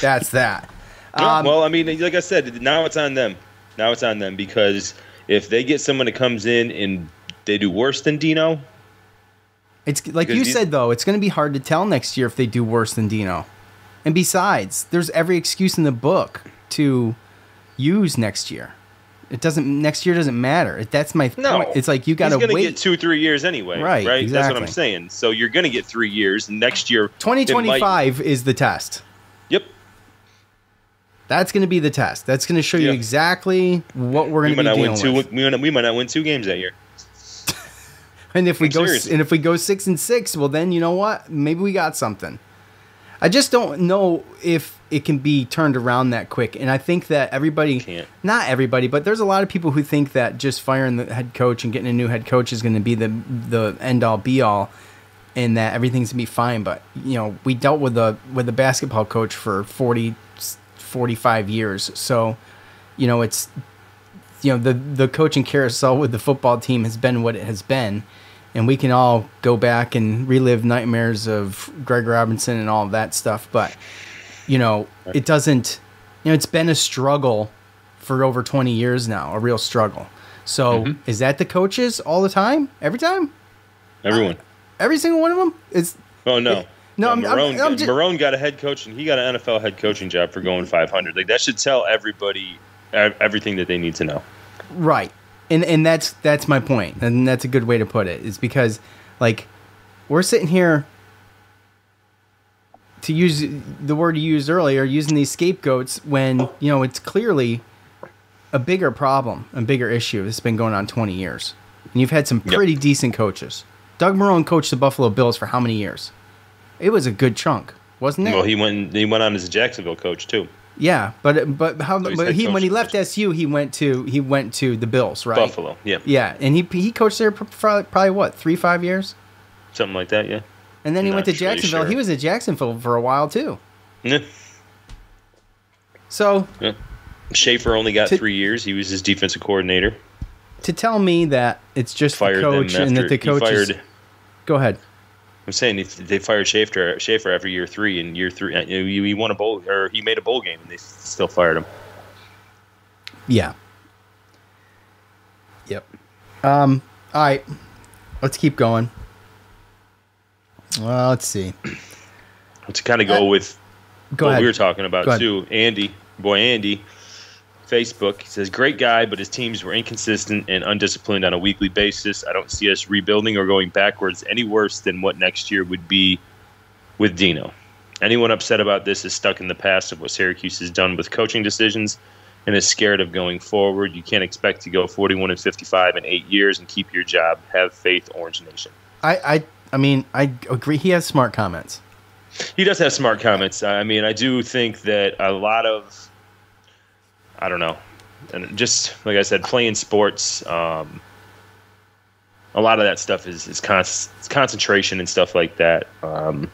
that's that. Um, well, I mean, like I said, now it's on them. Now it's on them because if they get someone that comes in and they do worse than Dino, It's like you said though, it's going to be hard to tell next year if they do worse than Dino. And besides, there's every excuse in the book to use next year. It doesn't next year doesn't matter. That's my no, point. It's like you got he's to wait. get two, three years anyway. Right, Right. Exactly. That's what I'm saying. So you're gonna get three years. Next year, it might- 2025 is the test. Yep. That's going to be the test. That's going to show you exactly what we're going to be not dealing win with. We might, we might not win two games that year. And if we I'm go serious. and if we go six and six, well then you know what? Maybe we got something. I just don't know if it can be turned around that quick. And I think that everybody Can't. not everybody, but there's a lot of people who think that just firing the head coach and getting a new head coach is gonna be the the end all be all and that everything's gonna be fine. But you know, we dealt with the with the basketball coach for 40 45 years. So, you know, it's you know the the coaching carousel with the football team has been what it has been, and we can all go back and relive nightmares of Greg Robinson and all that stuff. But you know, it doesn't. You know, it's been a struggle for over twenty years now, a real struggle. So Mm-hmm. is that the coaches all the time, every time, Everyone. every single one of them? Is Oh no. No, I'm- I'm- Marrone, I'm ju- Marrone got a head coach and he got an NFL head coaching job for going 500. Like that should tell everybody everything that they need to know. Right. And and that's that's my. And that's a good way to put it. Is because like we're sitting here to use the word you used earlier, using these scapegoats when, you know, it's clearly a bigger problem, a bigger issue that's been going on 20 years. And you've had some Yep. pretty decent coaches. Doug Marrone coached the Buffalo Bills for how many years? It was a good chunk, wasn't it? Well, he went he went on as a Jacksonville coach too. Yeah, but but how So but he when he left SU, he went to he went to the Bills, right? Buffalo. Yeah. Yeah, and he he coached there probably, probably what three five years, Something like that, yeah. and then he went to really Jacksonville. sure. He was at Jacksonville for a while too. Yeah. So yeah. Shafer only got To- 3 years. He was his defensive coordinator. to tell me that it's just Fired the coach and that the he coach is, fired go ahead. I'm saying if they fired Shafer Shafer after year 3 and year 3 uh, he won a bowl or he made a bowl game and they still fired him. Yeah. Yep. Um. All right. Let's keep going. Well, let's see. To kind of go Uh, with Go what ahead. we were talking about too. Andy, boy Andy, Facebook he says great guy, but his teams were inconsistent and undisciplined on a weekly basis. I don't see us rebuilding or going backwards any worse than what next year would be with Dino. Anyone upset about this is stuck in the past of what Syracuse has done with coaching decisions and is scared of going forward. You can't expect to go 41 and 55 in eight years and keep your job. Have faith, Orange Nation. I I I mean I agree. He has smart comments. He does have smart comments. I mean, I do think that a lot of, I don't know, and just like I said, playing sports, um, a lot of that stuff is is con- concentration and stuff like that. Um,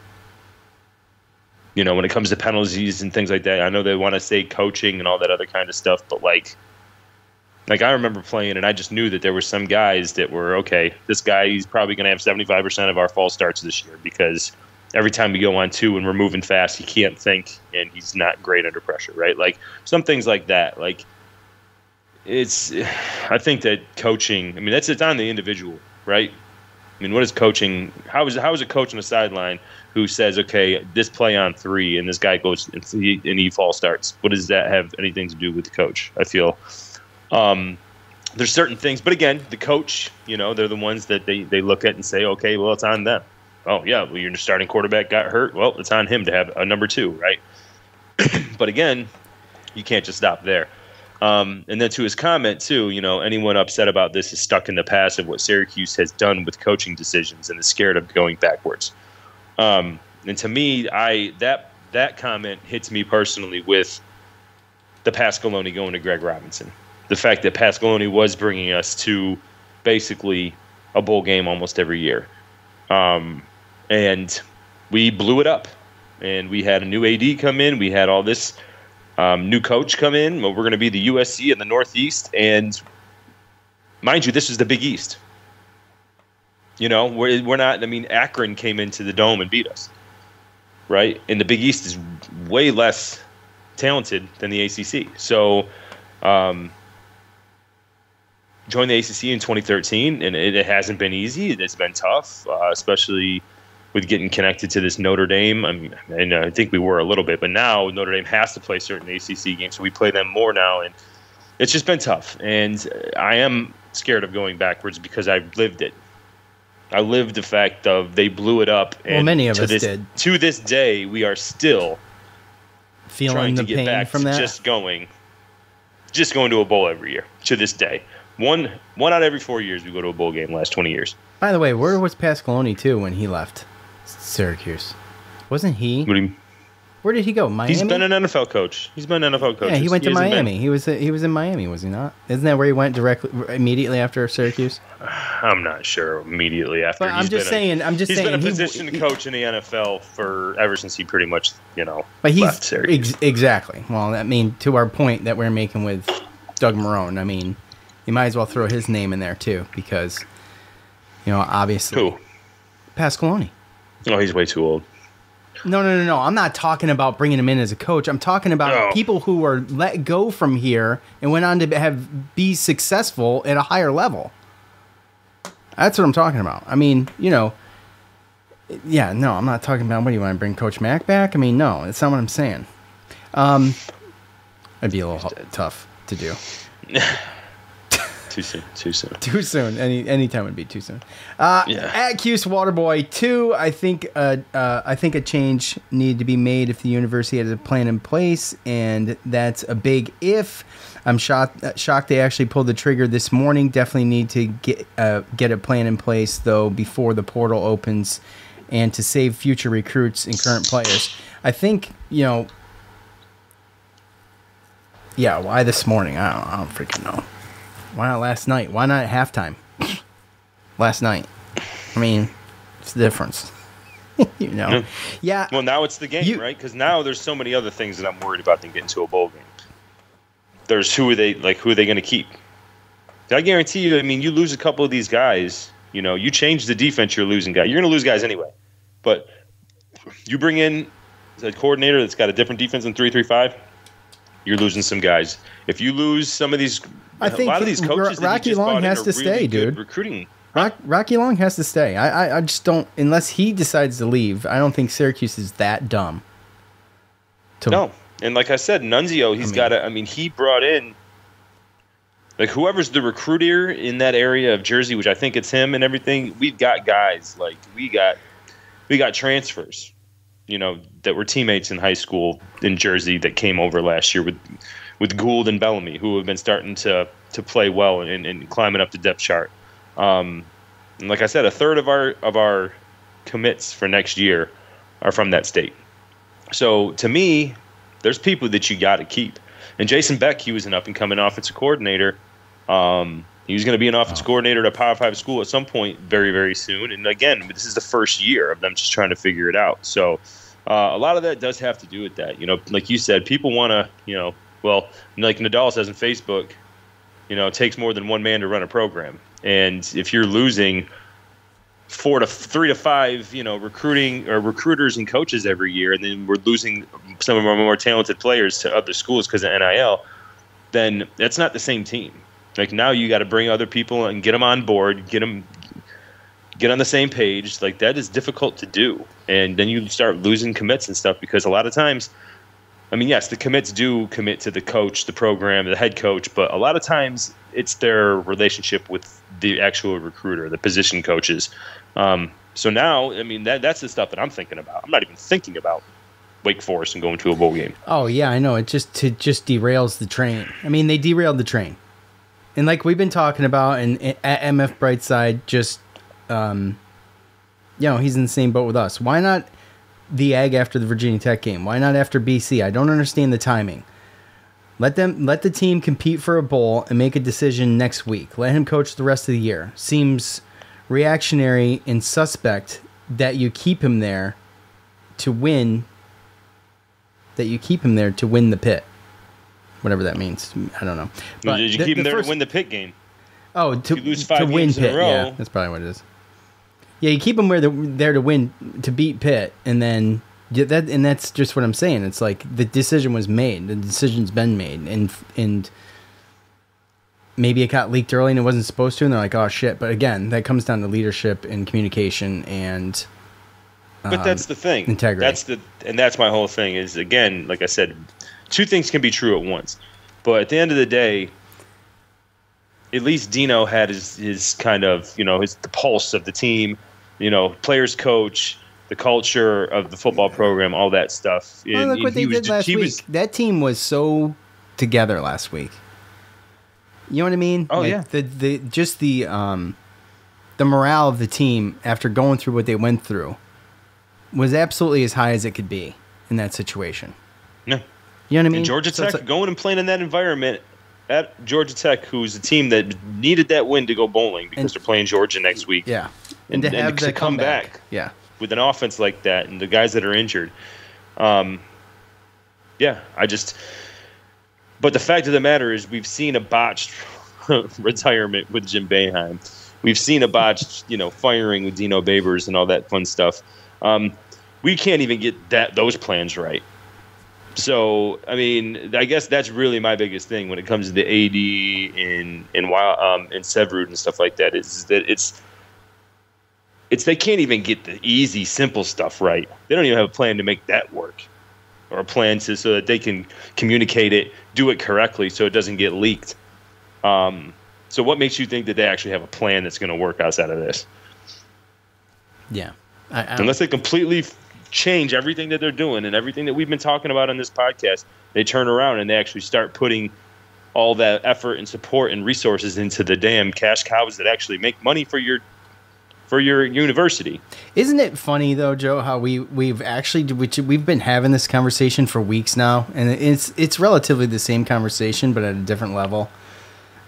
you know, when it comes to penalties and things like that, I know they want to say coaching and all that other kind of stuff, but like, like I remember playing, and I just knew that there were some guys that were okay. This guy, he's probably going to have seventy five percent of our false starts this year because every time we go on two and we're moving fast, he can't think and he's not great under pressure, right? Like some things like that. Like it's, I think that coaching. I mean, that's it's on the individual, right? I mean, what is coaching? How is how is a coach on the sideline who says, okay, this play on three, and this guy goes and he, and he starts. What does that have anything to do with the coach? I feel um, there's certain things, but again, the coach, you know, they're the ones that they, they look at and say, okay, well, it's on them. Oh yeah, well, your starting quarterback got hurt. Well, it's on him to have a number two, right? but again, you can't just stop there. Um, and then to his comment too, you know, anyone upset about this is stuck in the past of what Syracuse has done with coaching decisions and is scared of going backwards. Um, and to me, I that that comment hits me personally with the Pasqualoni going to Greg Robinson. The fact that Pasqualoni was bringing us to basically a bowl game almost every year, um, and we blew it up. And we had a new AD come in. We had all this um, new coach come in. Well, We're going to be the USC in the Northeast, and mind you, this is the Big East. You know, we're, we're not. I mean, Akron came into the dome and beat us, right? And the Big East is way less talented than the ACC. So, um, joined the ACC in 2013, and it, it, hasn't been easy. It's been tough, uh, especially with getting connected to this Notre Dame. I mean, and I think we were a little bit, but now Notre Dame has to play certain ACC games, so we play them more now, and it's just been tough. And I am scared of going backwards because I've lived it. I lived the fact of they blew it up. And well, many of to us this, did. To this day, we are still feeling trying the to get pain back from that. just going, just going to a bowl every year. To this day, one one out of every four years we go to a bowl game. Last twenty years. By the way, where was Pasqualoni too when he left Syracuse? Wasn't he? You, Where did he go? Miami. he's been an NFL coach. He's been an NFL coach. yeah, he went to been- Miami. He was uh, he was in Miami, was he not? Isn't that where he went directly immediately after Syracuse? I'm not sure immediately after. But I'm just saying- I'm just he's saying been a position he- coach in the NFL for ever since he pretty much you know But he's left Syracuse. ex- exactly. Well, I mean, to our point that we're making with Doug Marrone, I mean, you might as well throw his name in there too because you know obviously Who? Pasqualoni. Oh, he's way too old. No, no, no, no. I'm not talking about bringing him in as a coach. I'm talking about Oh. people who were let go from here and went on to have be successful at a higher level. That's what I'm talking about. I mean, you know, yeah, no, I'm not talking about what do you want to bring Coach Mack back? I mean, no, that's not what I'm saying. Um, it'd be a little tough to do. Too soon. Too soon. Too soon. Any anytime would be too soon. Uh, Yeah. At Cuse Waterboy two, I think uh, uh, I think a change needed to be made if the university had a plan in place, and that's a big if. I'm shocked uh, shocked they actually pulled the trigger this morning. Definitely need to get uh, get a plan in place though before the portal opens, and to save future recruits and current players. I think you know. Yeah, why this morning? I don't, I don't freaking know. Why not last night? Why not at halftime? last night. I mean, it's the difference. you know. Yeah. Yeah. Well, now it's the game, right? Because now there's so many other things that I'm worried about than getting to a bowl game. There's who are they like? Who are they going to keep? I guarantee you. I mean, you lose a couple of these guys. You know, you change the defense, you're losing guys. You're going to lose guys anyway. But you bring in a coordinator that's got a different defense than three three five. You're losing some guys. If you lose some of these, I a think a lot of these coaches, Rocky Long has to really stay, dude. Recruiting. Rock, Rocky Long has to stay. I, I I just don't unless he decides to leave. I don't think Syracuse is that dumb. To, No, and like I said, Nunzio, he's got to. I mean, he brought in like whoever's the recruiter in that area of Jersey, which I think it's him and everything. We've got guys like we got we got transfers, you know, that were teammates in high school in Jersey that came over last year with with Gould and Bellamy, who have been starting to to play well and, and climbing up the depth chart. Um, and like I said, a third of our of our commits for next year are from that state. So to me, there's people that you got to keep. And Jason Beck, he was an up and coming offensive coordinator. Um, he was going to be an offensive coordinator at a Power Five school at some point very, very soon. And again, this is the first year of them just trying to figure it out. So uh, a lot of that does have to do with that. You know, like you said, people want to, you know, well, like Nadal says on Facebook, you know, it takes more than one man to run a program. And if you're losing four to three to five, you know, recruiting or recruiters and coaches every year, and then we're losing some of our more talented players to other schools because of NIL, then that's not the same team. Like now, you got to bring other people and get them on board, get them, get on the same page. Like that is difficult to do, and then you start losing commits and stuff because a lot of times, I mean, yes, the commits do commit to the coach, the program, the head coach, but a lot of times it's their relationship with the actual recruiter, the position coaches. Um, so now, I mean, that that's the stuff that I'm thinking about. I'm not even thinking about Wake Forest and going to a bowl game. Oh yeah, I know. It just it just derails the train. I mean, they derailed the train, and like we've been talking about, and, at MF Brightside, just um, you know, he's in the same boat with us. Why not the Ag after the Virginia Tech game? Why not after BC? I don't understand the timing. Let them let the team compete for a bowl and make a decision next week. Let him coach the rest of the year. Seems reactionary and suspect that you keep him there to win that you keep him there to win the Pitt. Whatever that means. I don't know. But Did you the, keep him the there first, to win the Pitt game? Oh, to, to win Pitt. Yeah, that's probably what it is. Yeah, you keep him where there to win, to beat Pitt, and then yeah, that, and that's just what I'm saying. It's like the decision was made, the decision's been made, and and maybe it got leaked early and it wasn't supposed to, and they're like, oh shit. But again, that comes down to leadership and communication and. Um, but that's the thing. Integrity. That's the and that's my whole thing. Is again, like I said, two things can be true at once. But at the end of the day, at least Dino had his his kind of you know his the pulse of the team, you know, players coach, the culture of the football program, all that stuff. And, well, look what they did last week. Was, that team was so together last week. You know what I mean? Oh like yeah. The the just the um the morale of the team after going through what they went through was absolutely as high as it could be in that situation. No. You know what I mean? And Georgia so Tech like, going and playing in that environment at Georgia Tech, who's a team that needed that win to go bowling because and, they're playing Georgia next week. Yeah, and, and to have and to come back, back, yeah, with an offense like that and the guys that are injured, um, yeah, I just. But the fact of the matter is, we've seen a botched retirement with Jim Boeheim. We've seen a botched, you know, firing with Dino Babers and all that fun stuff. Um, we can't even get that those plans right. So I mean, I guess that's really my biggest thing when it comes to the AD and and um and Syverud and stuff like that is that it's it's they can't even get the easy, simple stuff right. They don't even have a plan to make that work, or a plan to so that they can communicate it, do it correctly, so it doesn't get leaked. Um, so what makes you think that they actually have a plan that's going to work outside of this? Yeah, I, I unless they completely change everything that they're doing and everything that we've been talking about on this podcast. They turn around and they actually start putting all that effort and support and resources into the damn cash cows that actually make money for your for your university. Isn't it funny though, Joe, how we we've actually we've been having this conversation for weeks now, and it's it's relatively the same conversation but at a different level,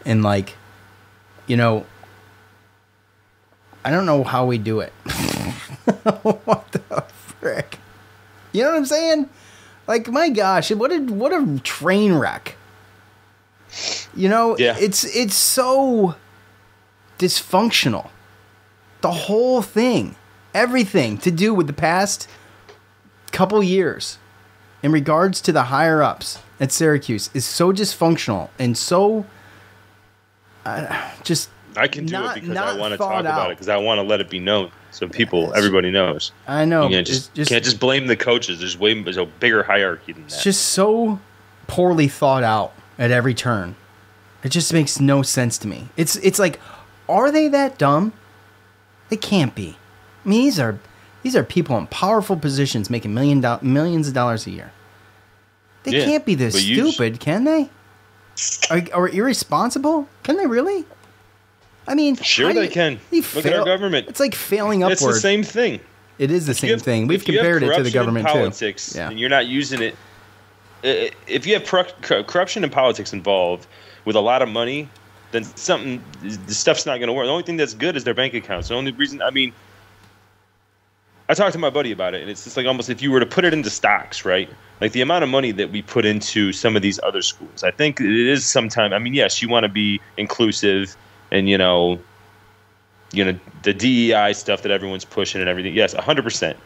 and like, you know, I don't know how we do it. what the You know what I'm saying? Like, my gosh, what a what a train wreck. You know, yeah. it's it's so dysfunctional. The whole thing, everything to do with the past couple years in regards to the higher ups at Syracuse is so dysfunctional and so uh, just I can do not, it because I want to talk out. about it because I want to let it be known so people, everybody knows. I know. You can't just, just, can't just blame the coaches. There's way there's a bigger hierarchy than that. It's just so poorly thought out at every turn. It just makes no sense to me. It's it's like, are they that dumb? They can't be. I mean, these are these are people in powerful positions making million do- millions of dollars a year. They yeah, can't be this stupid, can they? Or, or irresponsible? Can they really? I mean, sure they can. Look fail, at our government. It's like failing upward. It's the same thing. It is the same have, thing. We've compared it to the government politics, too. Yeah. And you're not using it. If you have corruption and politics involved with a lot of money, then something the stuff's not going to work. The only thing that's good is their bank accounts. The only reason, I mean, I talked to my buddy about it, and it's just like almost if you were to put it into stocks, right? Like the amount of money that we put into some of these other schools. I think it is sometimes. I mean, yes, you want to be inclusive and you know, you know the DEI stuff that everyone's pushing and everything. Yes, hundred percent.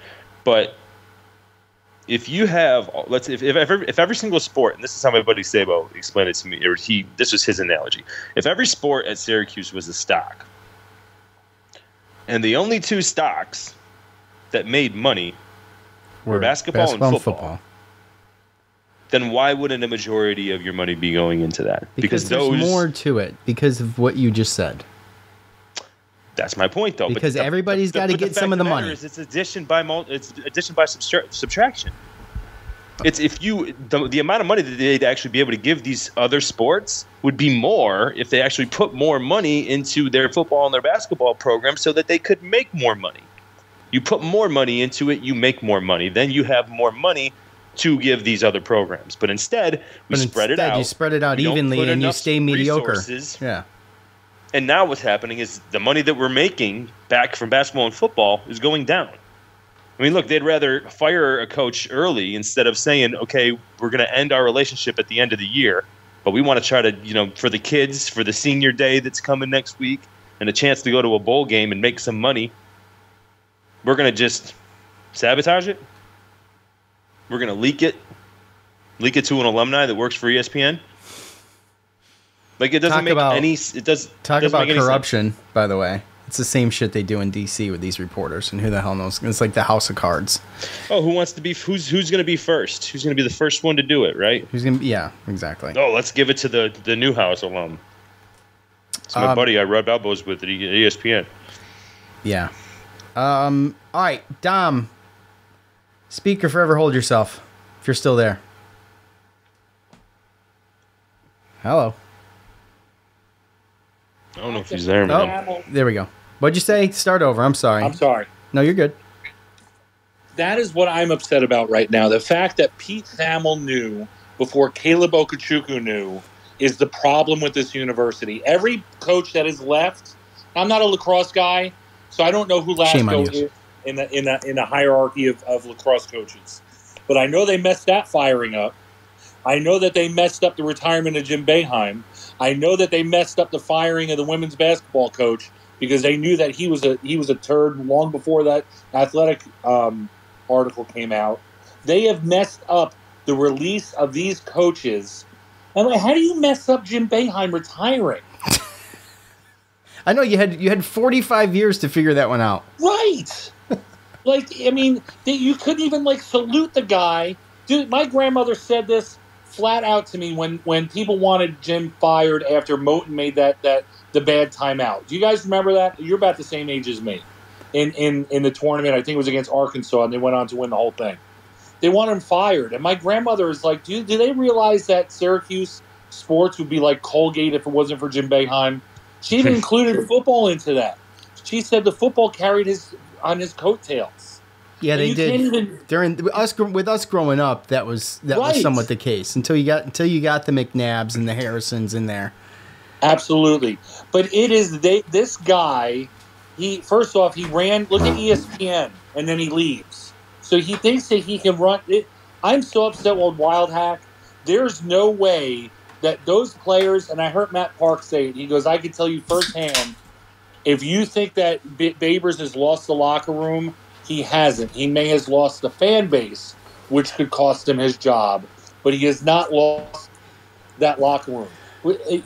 But if you have, let's if, if every, if every single sport, and this is how my buddy Sabo explained it to me, or he this was his analogy. If every sport at Syracuse was a stock, and the only two stocks that made money We're basketball and football. Then why wouldn't a majority of your money be going into that? Because, there's more to it because of what you just said. That's my point, though. Because everybody's gotta get some of the money. Is it's addition by mul- it's addition by subtra- subtraction. It's if you the, the amount of money that they'd actually be able to give these other sports would be more if they actually put more money into their football and their basketball program so that they could make more money. You put more money into it, you make more money. Then you have more money to give these other programs. But instead, we But spread it out. you spread it out evenly and you stay mediocre. resources Yeah. and now what's happening is the money that we're making back from basketball and football is going down. I mean, look, they'd rather fire a coach early instead of saying, okay, we're going to end our relationship at the end of the year, but we want to try to, you know, for the kids, for the senior day that's coming next week, and a chance to go to a bowl game and make some money, we're going to just sabotage it. We're going to leak it, leak it to an alumni that works for ESPN. Like it doesn't Talk make about- any. It does Talk doesn't about make any sense. corruption, by the way. It's the same shit they do in DC with these reporters, and who the hell knows? It's like the House of Cards. Oh, who wants to be? Who's who's going to be first? Who's going to be the first one to do it? Right? Who's gonna? Be, yeah, exactly. Oh, let's give it to the the Newhouse alum. It's my Um, buddy I rub elbows with at ESPN. Yeah. Um. All right, Dom. Speaker forever. Hold yourself. If you're still there. Hello. I don't know if he's there, oh, man. Oh, there we go. What'd you say? Start over. I'm sorry. I'm sorry. No, you're good. That is what I'm upset about right now. The fact that Pete Thamel knew before Caleb Okechukwu knew is the problem with this university. Every coach that is left, I'm not a lacrosse guy, so I don't know who Shame on Lasco you. is in the in the in the hierarchy of, of lacrosse coaches. But I know they messed that firing up. I know that they messed up the retirement of Jim Boeheim. I know that they messed up the firing of the women's basketball coach because they knew that he was a he was a turd long before that athletic um, article came out. They have messed up the release of these coaches. And like, how do you mess up Jim Boeheim retiring? I know you had you had 45 years to figure that one out. Right. Like, I mean, you couldn't even like salute the guy. Dude, my grandmother said this flat out to me when when people wanted Jim fired after Moten made that that the bad timeout. Do you guys remember that? You're about the same age as me. In in in the tournament, I think it was against Arkansas, and they went on to win the whole thing. They want him fired, and my grandmother is like, "Do do they realize that Syracuse sports would be like Colgate if it wasn't for Jim Boeheim?" She even included football into that. She said the football carried his on his coattails. Yeah, And they did. even- During with us with us growing up, that was that was somewhat the case until you got until you got the McNabbs and the Harrisons in there. Absolutely. But it is they this guy, he first off he ran look at ESPN and then he leaves. So he thinks that he can run it I'm so upset with Wildhack. There's no way that those players and I heard Matt Park say it. He goes, I can tell you firsthand, if you think that B- Babers has lost the locker room, he hasn't. He may has lost the fan base, which could cost him his job, but he has not lost that locker room.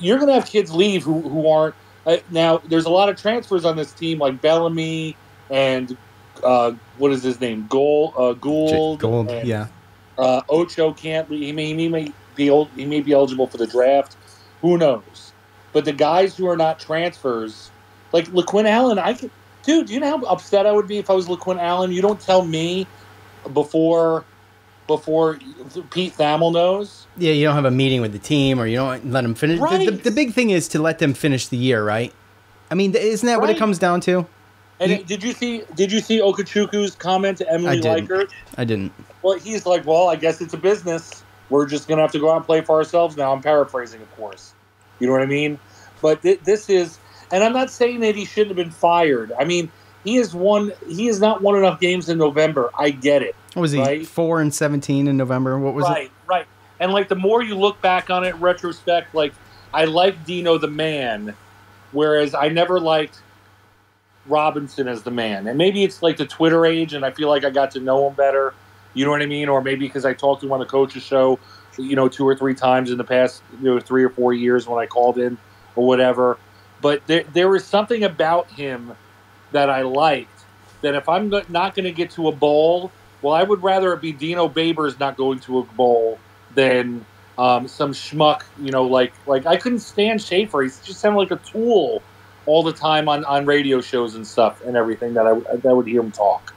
You're going to have kids leave who, who aren't. Uh, now, there's a lot of transfers on this team, like Bellamy and uh, what is his name? Gold, uh, Gould. Gold, and, yeah. Uh, Ocho can't. He may, he may be old, he may be eligible for the draft. Who knows? But the guys who are not transfers, like LeQuint Allen, I could, dude. Do you know how upset I would be if I was LeQuint Allen? You don't tell me before before Pete Thamel knows. Yeah, you don't have a meeting with the team, or you don't let them finish. The- The, the big thing is to let them finish the year, right? I mean, isn't that what it comes down to? And did you see? Did you see Okechukwu's comment to I Emily didn't. Likert? I didn't. Well, he's like, well, I guess it's a business. We're just gonna have to go out and play for ourselves now. I'm paraphrasing, of course. You know what I mean? But th- this is, and I'm not saying that he shouldn't have been fired. I mean, he has won. He has not won enough games in November. I get it. What was he? Right? Four and seventeen in November. What was right, it? right. right. And like the more you look back on it, in retrospect, like I like Dino the man, whereas I never liked Robinson as the man. And maybe it's like the Twitter age, and I feel like I got to know him better. You know what I mean? Or maybe because I talked to him on the coaches show, you know, two or three times in the past, you know, three or four years when I called in or whatever. But there, there was something about him that I liked, That if I'm not going to get to a bowl, well, I would rather it be Dino Babers not going to a bowl than um, some schmuck. You know, like like I couldn't stand Shafer. He just sounded like a tool all the time on, on radio shows and stuff and everything that I that would hear him talk.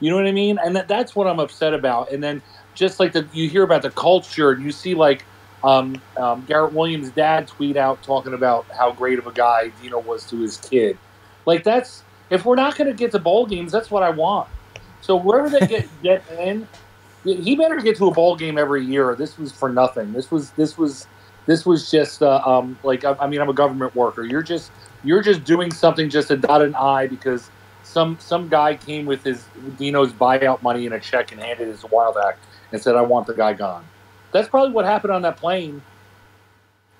You know what I mean? And that, that's what I'm upset about. And then just like the you hear about the culture and you see like um, um, Garrett Williams' dad tweet out talking about how great of a guy Dino was to his kid. Like that's if we're not going to get to bowl games, that's what I want. So wherever they get get in, he better get to a bowl game every year. This was for nothing. This was this was this was just uh, um, like I, I mean I'm a government worker. You're just you're just doing something just to dot an I because some some guy came with his Dino's buyout money in a check and handed it to Wildhack and said I want the guy gone. That's probably what happened on that plane.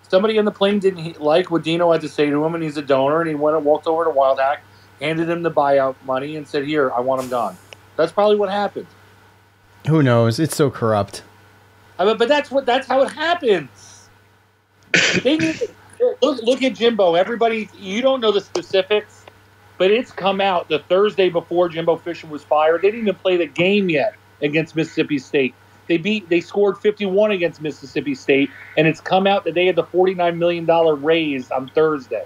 Somebody on the plane didn't like what Dino had to say to him, and he's a donor, and he went and walked over to Wildhack, handed him the buyout money, and said, "Here, I want him gone." That's probably what happened. Who knows? It's so corrupt. I mean, but that's what that's how it happens. Need look look at Jimbo. Everybody, you don't know the specifics, but it's come out the Thursday before Jimbo Fisher was fired. They didn't even play the game yet against Mississippi State. They beat they scored 51 against Mississippi State, and it's come out that they had the 49 million dollar raise on Thursday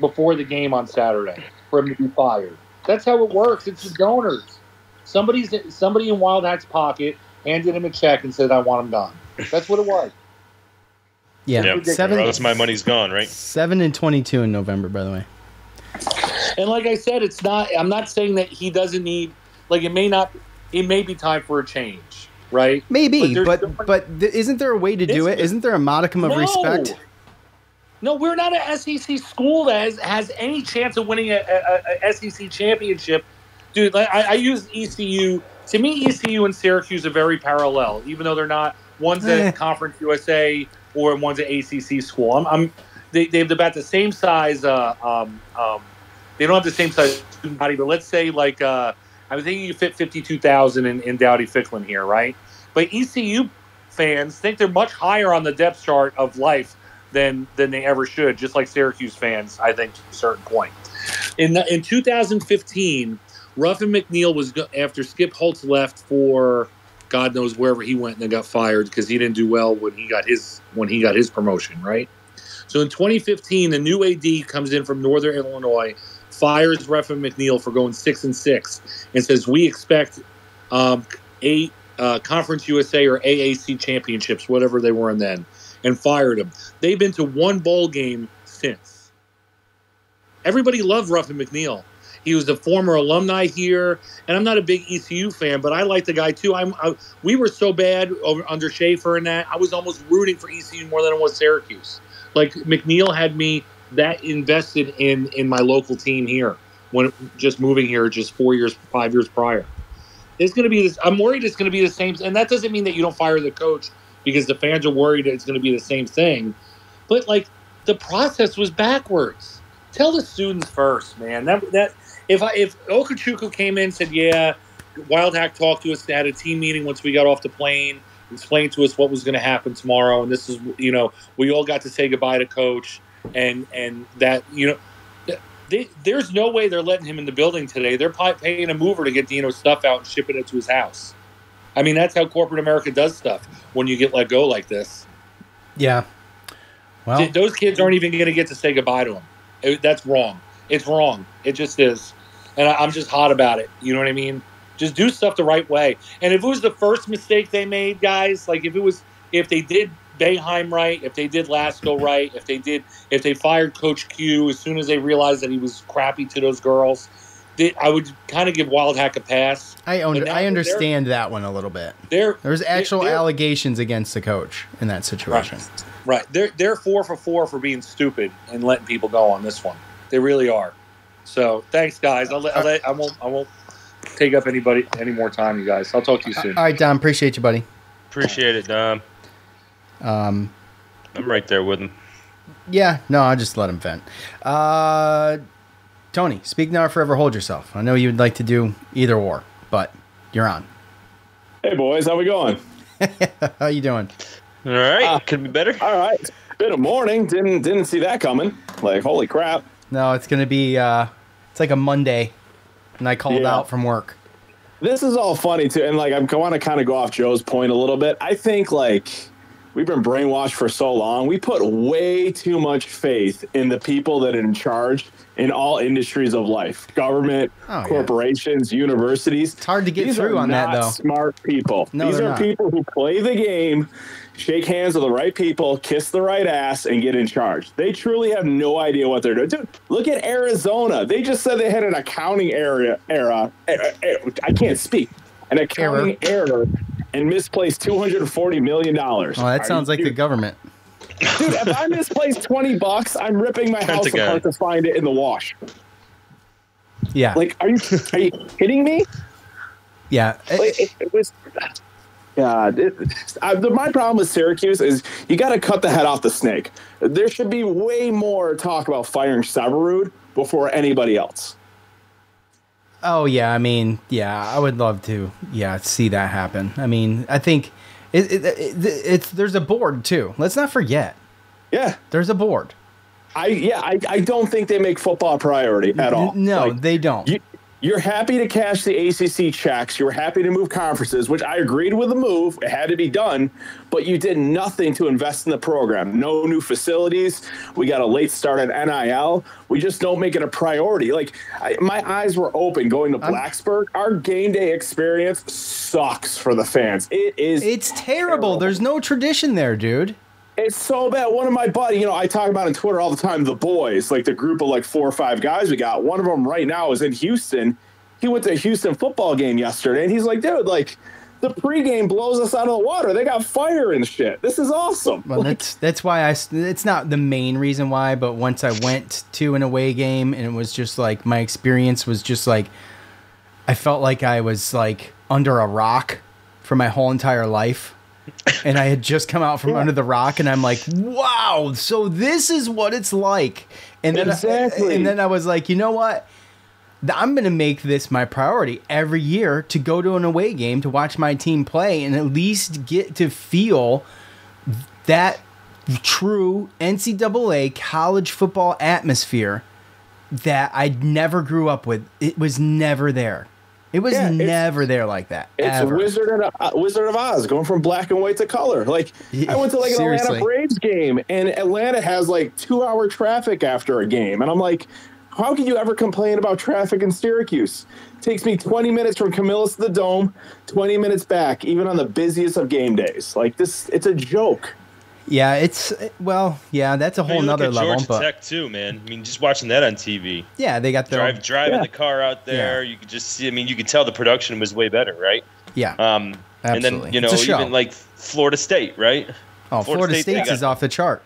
before the game on Saturday for him to be fired. That's how it works. It's the donors. Somebody's somebody in Wildhack's pocket handed him a check and said, "I want him gone." That's what it was. Yeah, Yeah. seven, Or else my money's gone, right? seven and twenty-two in November. By the way, And like I said, it's not. I'm not saying that he doesn't need. Like it may not. It may be time for a change, right? maybe, but different- but, th- isn't there a way to do it? Isn't there a modicum of No. respect? No, we're not an SEC school that has, has any chance of winning a, a, a SEC championship, dude. Like, I, I use ECU. To me, ECU and Syracuse are very parallel, even though they're not. One's Eh. at Conference USA or one's at ACC school. I'm, I'm they, they have about the same size. Uh, um, um, they don't have the same size student body, but let's say like uh, I thinking you fit fifty two thousand in, in Dowdy Ficklen here, right? But ECU fans think they're much higher on the depth chart of life than than they ever should. Just like Syracuse fans, I think to a certain point. In the, in 2015, Ruffin McNeill was go- after Skip Holtz left for God knows wherever he went and then got fired because he didn't do well when he got his when he got his promotion, right? So in 2015, the new AD comes in from Northern Illinois, fires Ruffin McNeill for going six and six, and says we expect um, eight uh, Conference USA or AAC championships, whatever they were in then, and fired him. They've been to one bowl game since. Everybody loved Ruffin McNeill. He was a former alumni here, and I'm not a big ECU fan, but I like the guy too. I'm, I, we were so bad over, under Shafer and that I was almost rooting for ECU more than I was Syracuse. Like McNeil had me that invested in in my local team here when just moving here just four years, five years prior. It's going to be this. I'm worried it's going to be the same, and that doesn't mean that you don't fire the coach because the fans are worried it's going to be the same thing. But like the process was backwards. Tell the students first, man. That that if I if Okechukwu came in and said, "Yeah, Wildhack talked to us at a team meeting once we got off the plane, explained to us what was going to happen tomorrow, and this is you know we all got to say goodbye to coach, and and that you know." They, there's no way they're letting him in the building today. They're paying a mover to get Dino's stuff out and shipping it to his house. I mean, that's how corporate America does stuff when you get let go like this. Yeah. Well, Th- Those kids aren't even going to get to say goodbye to him. It- that's wrong. It's wrong. It just is. And I, I'm just hot about it. You know what I mean? Just do stuff the right way. And if it was the first mistake they made, guys, like if it was, if they did Boeheim right, if they did Lasco right, if they did, if they fired Coach Q as soon as they realized that he was crappy to those girls, they, I would kind of give Wildhack a pass. I own, I understand that one a little bit. They're There's actual they're- allegations against the coach in that situation. Right. They're they're four for four for being stupid and letting people go on this one. They really are. So thanks, guys. I'll let, I'll let I won't I won't take up anybody any more time, you guys. I'll talk to you uh, soon. All right, Dom. Appreciate you, buddy. Appreciate it, Dom. Um, I'm right there with him. yeah. No, I'll just let him vent. Uh, Tony, speak now or forever hold yourself. I know you'd like to do either or, but you're on. Hey boys, how we going? How you doing? All right, could be better. All right, been a morning. Didn't didn't see that coming. Like holy crap. No, it's gonna be uh, It's like a Monday, and I called Yeah. out from work. this is all funny too, and like I'm- going to kind of go off Joe's point a little bit. I think like we've been brainwashed for so long. We put way too much faith in the people that are in charge in all industries of life, government, Oh, yeah. corporations, universities. It's hard to get through on that, though. Smart people. No, These are not. people who play the game. Shake hands with the right people, kiss the right ass, and get in charge. They truly have no idea what they're doing. Dude, look at Arizona. They just said they had an accounting area era. eh, eh, I can't speak. An accounting error, and misplaced two hundred forty million dollars. Oh, that sounds like the government. dude. If I misplaced twenty bucks, I'm ripping my house Pentagon. apart to find it in the wash. Yeah. Like, are you are you kidding me? Yeah. Like, it, it was. God, it, I, the, my problem with Syracuse is you got to cut the head off the snake. There should be way more talk about firing Syverud before anybody else. Oh yeah, I mean, yeah, I would love to, yeah, see that happen. I mean, I think it, it, it, it's there's a board too. Let's not forget. Yeah, there's a board. I yeah, I, I don't think they make football a priority at all. No, they don't. You, you're happy to cash the ACC checks. You're happy to move conferences, which I agreed with the move. It had to be done, but you did nothing to invest in the program. No new facilities. We got a late start at NIL. We just don't make it a priority. Like I, my eyes were open going to Blacksburg. Our game day experience sucks for the fans. It is. It's terrible. There's no tradition there, dude. It's so bad. One of my buddy, you know, I talk about on Twitter all the time. The boys, like the group of like four or five guys we got. One of them right now is in Houston. He went to a Houston football game yesterday, and he's like, dude, like the pregame blows us out of the water. They got fire and shit. This is awesome. Well, that's that's why I. It's not the main reason why, but once I went to an away game and it was just like my experience was just like, I felt like I was like under a rock for my whole entire life. And I had just come out from under the rock, and I'm like, "Wow! So this is what it's like." And then, Exactly. and then I was like, "You know what? I'm going to make this my priority every year to go to an away game to watch my team play and at least get to feel that true NCAA college football atmosphere that I never grew up with. It was never there. It was Yeah, never there like that. It's ever. Wizard of uh, Wizard of Oz going from black and white to color. Like I went to like an Seriously. Atlanta Braves game, and Atlanta has like two hour traffic after a game, and I'm like, how can you ever complain about traffic in Syracuse? takes me 20 minutes from Camillus to the Dome, 20 minutes back, even on the busiest of game days. Like this, it's a joke. Yeah, it's well, yeah, that's a whole mean, look nother level. Georgia But Tech too, man. I mean, just watching that on TV. yeah, they got their Drive, driving yeah. the car out there, you could just see. I mean, you could tell the production was way better, right? Yeah, Um, and then you know It's a show. even like Florida State, right? Oh, Florida, they State's got- is off the chart.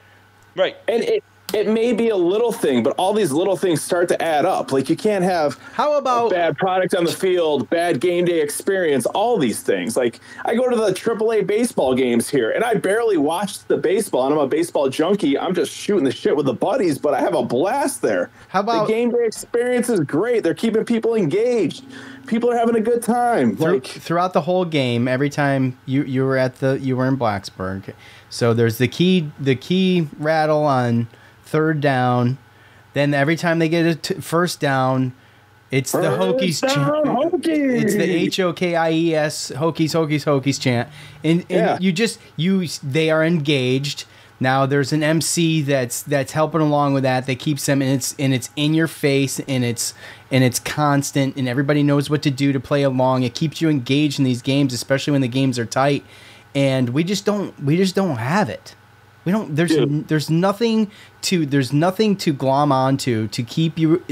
Right. And it it may be a little thing, but all these little things start to add up. Like you can't have how about bad product on the field, bad game day experience, all these things. Like I go to the AAA baseball games here, and I barely watch the baseball, and I'm a baseball junkie. I'm just shooting the shit with the buddies, but I have a blast there. How about the game day experience is great? They're keeping people engaged. People are having a good time. Through- Like throughout the whole game, every time you you were at the you were in Blacksburg, so there's the key the key rattle on third down. Then every time they get a t- first down, it's the First Hokies. down, chant. Hokies! It's the H O K I E S Hokies Hokies Hokies chant, and, and Yeah. you just you they are engaged. Now there's an MC that's that's helping along with that. That keeps them and it's and it's in your face and it's and it's constant and everybody knows what to do to play along. It keeps you engaged in these games, especially when the games are tight. And we just don't we just don't have it. We don't. There's Dude. there's nothing to there's nothing to glom onto to keep you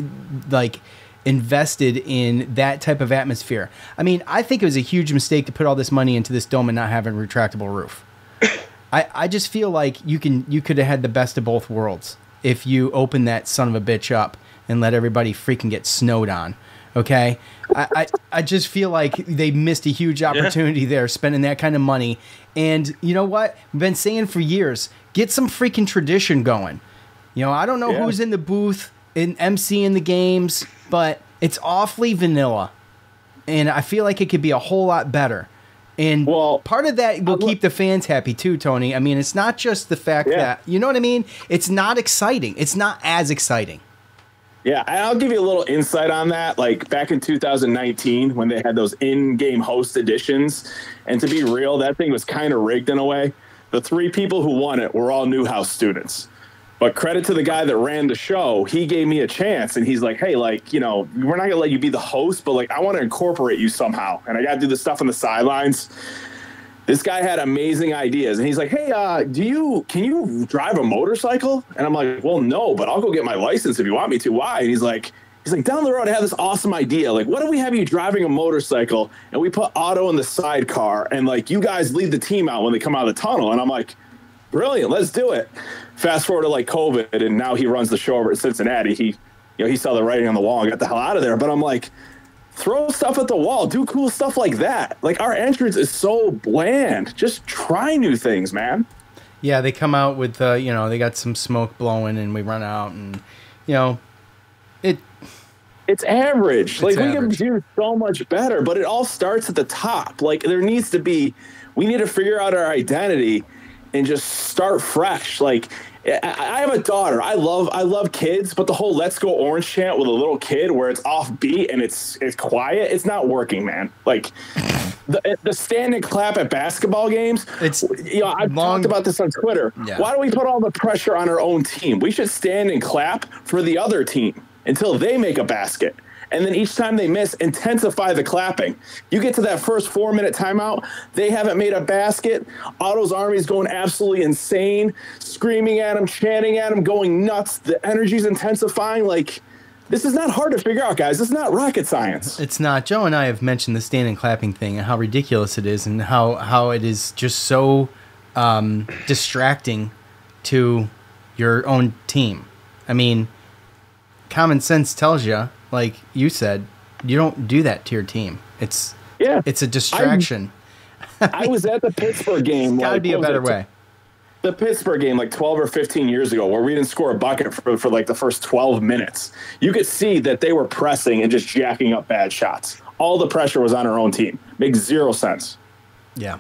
like invested in that type of atmosphere. I mean, I think it was a huge mistake to put all this money into this dome and not have a retractable roof. I, I just feel like you can you could have had the best of both worlds if you open that son of a bitch up and let everybody freaking get snowed on. Okay, I, I, I just feel like they missed a huge opportunity there spending that kind of money. And you know what? We've been saying for years, get some freaking tradition going. You know, I don't know Yeah. who's in the booth in MC in the games, but it's awfully vanilla. And I feel like it could be a whole lot better. And Well, part of that will keep the fans happy too, Tony. I mean, it's not just the fact Yeah. that you know what I mean. It's not exciting. It's not as exciting. Yeah, I'll give you a little insight on that. Like back in 2019, when they had those in-game host editions, and to be real, that thing was kind of rigged in a way. The three people who won it were all Newhouse students. But credit to the guy that ran the show, he gave me a chance, and he's like, "Hey, like, you know, we're not gonna let you be the host, but like, I want to incorporate you somehow, and I got to do the stuff on the sidelines." This guy had amazing ideas, and he's like, "Hey, uh, do you can you drive a motorcycle?" And I'm like, "Well, no, but I'll go get my license if you want me to." Why? And he's like, "He's like down the road, I have this awesome idea. Like, what if we have you driving a motorcycle, and we put Otto in the sidecar, and like you guys lead the team out when they come out of the tunnel?" And I'm like, "Brilliant, let's do it." Fast forward to like COVID, and now he runs the show over at Cincinnati. He, you know, he saw the writing on the wall and got the hell out of there. But I'm like throw stuff at the wall, do cool stuff like that. Like our entrance is so bland. Just try new things, man. Yeah, they come out with uh, you know they got some smoke blowing, and we run out, and you know it. It's average. It's like average. we can do so much better, but it all starts at the top. Like there needs to be, we need to figure out our identity and just start fresh. Like I I have a daughter. I love I love kids, but the whole "Let's Go Orange" chant with a little kid, where it's offbeat and it's it's quiet, it's not working, man. Like the the stand and clap at basketball games. It's you know I've talked about this on Twitter. Yeah. Why do we put all the pressure on our own team? We should stand and clap for the other team until they make a basket. And then each time they miss, intensify the clapping. You get to that first four minute timeout, they haven't made a basket. Otto's army is going absolutely insane, screaming at him, chanting at him, going nuts. The energy's intensifying. Like, this is not hard to figure out, guys. This is not rocket science. It's not. Joe and I have mentioned the stand and clapping thing and how ridiculous it is, and how how it is just so um, distracting to your own team. I mean, common sense tells you, like you said, you don't do that to your team. It's yeah, it's a distraction. I was at the Pittsburgh game. Got to like, be a better way. the Pittsburgh game like 12 or 15 years ago where we didn't score a bucket for, for like the first 12 minutes. You could see that they were pressing and just jacking up bad shots. All the pressure was on our own team. Makes zero sense. Yeah.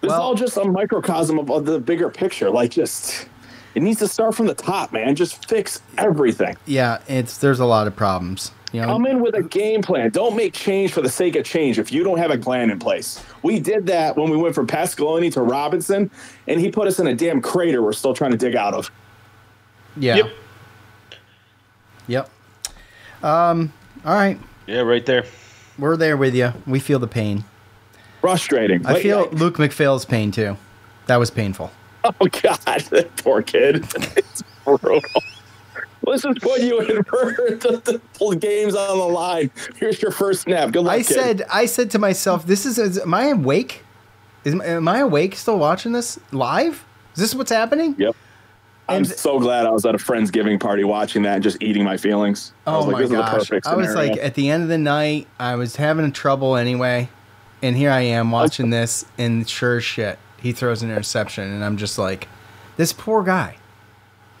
This is all just a microcosm of, of the bigger picture. Like just it needs to start from the top, man. Just fix everything. Yeah, it's there's a lot of problems. You know, Come in with a game plan. Don't make change for the sake of change if you don't have a plan in place. We did that when we went from Pasqualoni to Robinson, and he put us in a damn crater we're still trying to dig out of. yeah. Yep. Yep. Um. All right. Yeah, right there. We're there with you. We feel the pain. Frustrating. I feel like- Luke MacPhail's pain too. That was painful. Oh God, that poor kid. it's brutal. Let's just put you in for the, the games on the line. Here's your first snap. Good luck. I kid. said, I said to myself, "This is, is am I awake? Is am I awake still watching this live? Is this what's happening?" Yep. I'm so glad I was at a friendsgiving party watching that and just eating my feelings. I was Oh like, my this gosh! is the perfect I was like, at the end of the night, I was having trouble anyway, and here I am watching this, and sure shit, he throws an interception, and I'm just like, this poor guy.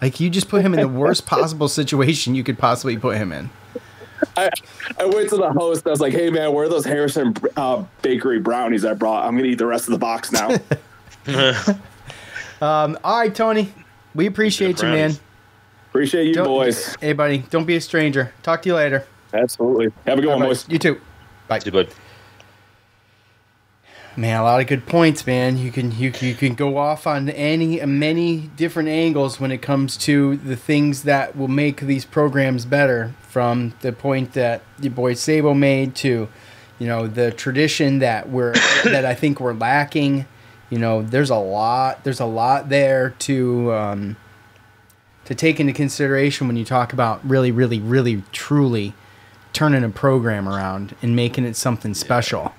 Like you just put him in the worst possible situation you could possibly put him in. I, I went to the host. I was like, "Hey man, where are those Harrison uh, Bakery brownies I brought? I'm gonna eat the rest of the box now." Um, all right, Tony, we appreciate you, man. Appreciate you, Don't- boys. Hey, buddy, don't be a stranger. Talk to you later. Absolutely. Have a good one, Bye-bye. boys. You too. Bye. See you, bud. Man, a lot of good points, man. You can you can- you can go off on any many different angles when it comes to the things that will make these programs better. From the point that your boy Sabo made to, you know, the tradition that we're that I think we're lacking. You know, there's a lot. There's a lot there to um, to take into consideration when you talk about really, really, really, truly turning a program around and making it something special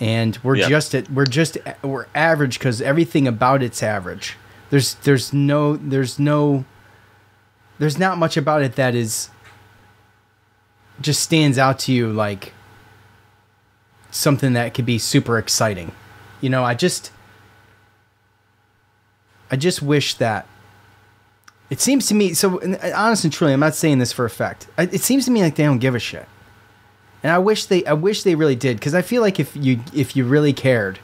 and we're Yeah. just at we're just we're average because everything about it's average. There's there's no there's no there's not much about it that is just stands out to you like something that could be super exciting. You know, I just I just wish that it seems to me so honest and truly, I'm not saying this for effect. It seems to me like they don't give a shit. And I wish they I wish they really did because I feel like if you if you really cared,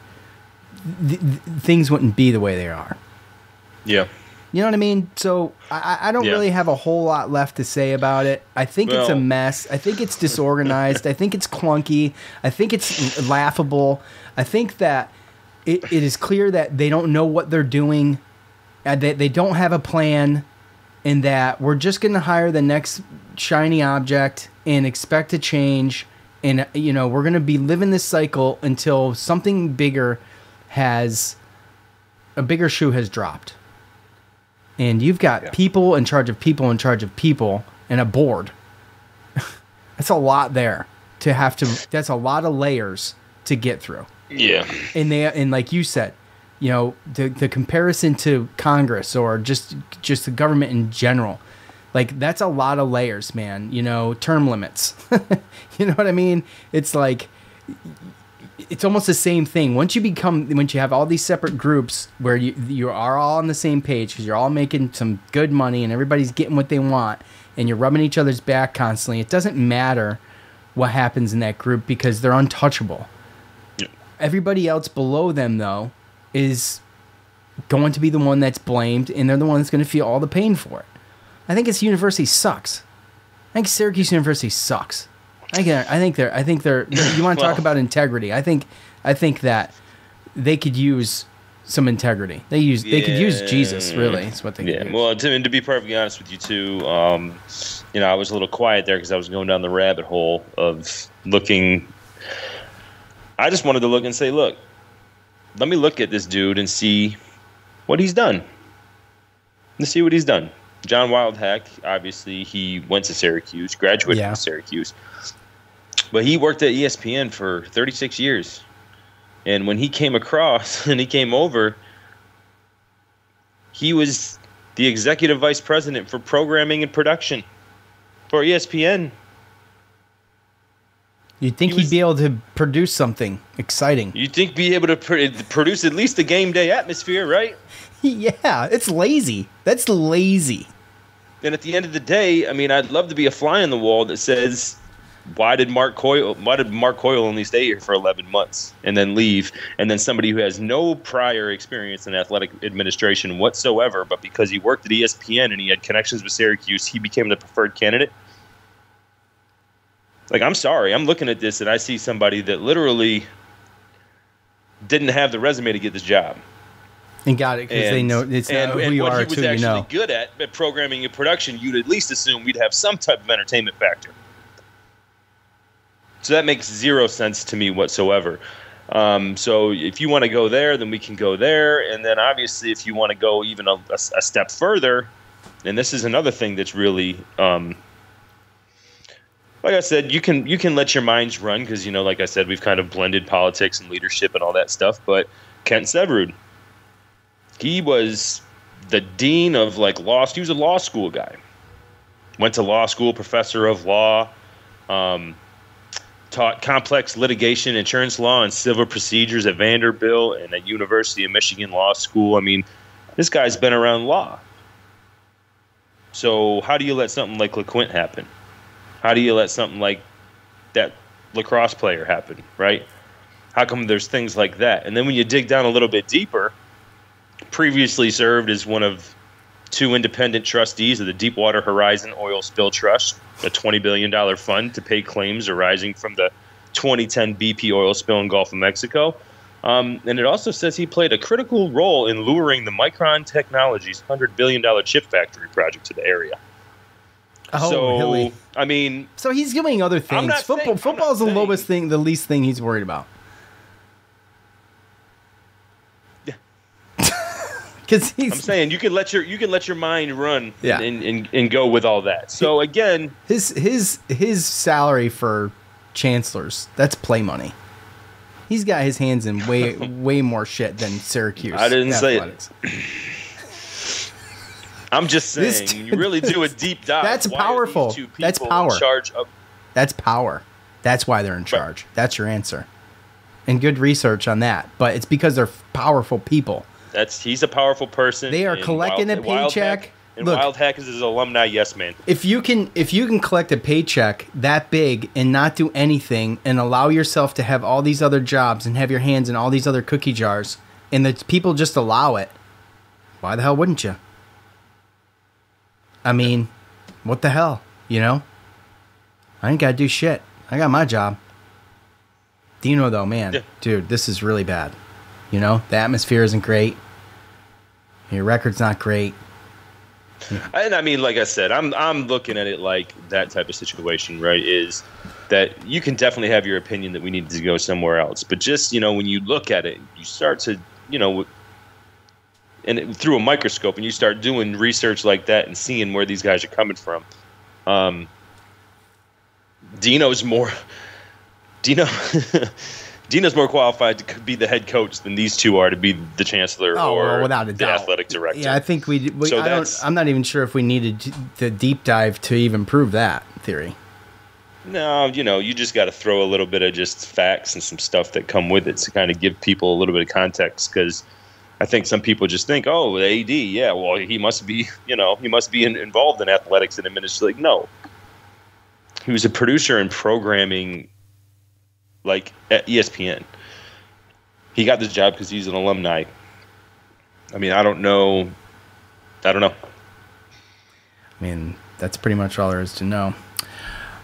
th- th- things wouldn't be the way they are. Yeah. You know what I mean? So I, I don't Yeah. really have a whole lot left to say about it. I think it's a mess. I think it's disorganized. I think it's clunky. I think it's laughable. I think that it, it is clear that they don't know what they're doing, and that they don't have a plan, and that we're just going to hire the next shiny object and expect to change. And, you know, we're going to be living this cycle until something bigger has a bigger shoe has dropped and you've got people in charge of people in charge of people and a board. that's a lot there to have to. That's a lot of layers to get through. Yeah. And they and like you said, you know, the the comparison to Congress or just just the government in general, like that's a lot of layers, man. You know, term limits. you know what I mean? It's like it's almost the same thing. Once you become, once you have all these separate groups where you you are all on the same page because you're all making some good money and everybody's getting what they want, and you're rubbing each other's back constantly. It doesn't matter what happens in that group because they're untouchable. Everybody else below them, though, is going to be the one that's blamed, and they're the one that's going to feel all the pain for it. I think this university sucks. I think Syracuse University sucks. I think they're, I think they're I think they're you want to talk about integrity. I think I think that they could use some integrity. They use they could use Jesus really. That's what they Yeah. use. Well, to, and to be perfectly honest with you too, um, you know, I was a little quiet there because I was going down the rabbit hole of looking. I just wanted to look and say, look, let me look at this dude and see what he's done. Let's see what he's done. John Wildhack, obviously, he went to Syracuse, graduated Yeah. from Syracuse, but he worked at ESPN for 36 years. And when he came across and he came over, he was the executive vice president for programming and production for ESPN. You'd think he'd be able to produce something exciting. You'd think be able to pr- produce at least a game day atmosphere, right? yeah, it's lazy. That's lazy. And at the end of the day, I mean, I'd love to be a fly on the wall that says, "Why did Mark Coyle? Why did Mark Coyle only stay here for 11 months and then leave?" And then somebody who has no prior experience in athletic administration whatsoever, but because he worked at ESPN and he had connections with Syracuse, he became the preferred candidate. Like, I'm sorry, I'm looking at this and I see somebody that literally didn't have the resume to get this job. And got it because they know it's and, not who and you what are he was until you know. good at, at programming and production, you'd at least assume we'd have some type of entertainment factor. So that makes zero sense to me whatsoever. Um, so if you want to go there, then we can go there, and then obviously if you want to go even a, a- a step further, and this is another thing that's really, um, like I said, you can you can let your minds run because you know, like I said, we've kind of blended politics and leadership and all that stuff. But Kent Syverud, he was the dean of like law. He was a law school guy. Went to law school, professor of law. Um, taught complex litigation, insurance law, and civil procedures at Vanderbilt and at University of Michigan Law School. I mean, this guy's been around law. So how do you let something like LeQuint happen? How do you let something like that lacrosse player happen, right? How come there's things like that? And then when you dig down a little bit deeper, previously served as one of two independent trustees of the Deepwater Horizon Oil Spill Trust, a $20 billion fund to pay claims arising from the 2010 BP oil spill in Gulf of Mexico. Um, and it also says he played a critical role in luring the Micron Technologies $100 billion chip factory project to the area. Oh, so, really? I mean, So he's doing other things. Football, saying- is the not lowest thing, the least thing he's worried about. Because I'm saying you can let your you can let your mind run Yeah. and, and, and go with all that. So again, his his his salary for chancellors that's play money. He's got his hands in way way more shit than Syracuse. I didn't say it. I'm just saying when you really do a deep dive. That's why powerful. That's power. In charge of That's power. That's why they're in charge. That's your answer. And good research on that. But it's because they're powerful people. That's he's a powerful person. They are collecting a paycheck. And Look. Wildhack is his alumni yes man. If you can if you can collect a paycheck that big and not do anything and allow yourself to have all these other jobs and have your hands in all these other cookie jars and the people just allow it, why the hell wouldn't you? I mean, what the hell? You know? I ain't got to do shit. I got my job. Dino, though, man, Yeah. dude, this is really bad. You know, the atmosphere isn't great. Your record's not great. And I mean, like I said, I'm I'm looking at it like that type of situation, right? Is that you can definitely have your opinion that we need to go somewhere else, but just you know, when you look at it, you start to you know, and it, through a microscope, and you start doing research like that and seeing where these guys are coming from. Um, Dino's more Dino. Dino's more qualified to be the head coach than these two are to be the chancellor Oh, or well, without a the doubt. athletic director. Yeah, I think we. we So I I'm not even sure if we needed to- the deep dive to even prove that theory. No, you know, you just got to throw a little bit of just facts and some stuff that come with it to kind of give people a little bit of context because I think some people just think, oh, the AD, yeah, well, he must be, you know, he must be in, involved in athletics and administration. Like, no, he was a producer in programming, like at ESPN. He got this job because he's an alumni. I mean, I don't know. I don't know. I mean, that's pretty much all there is to know.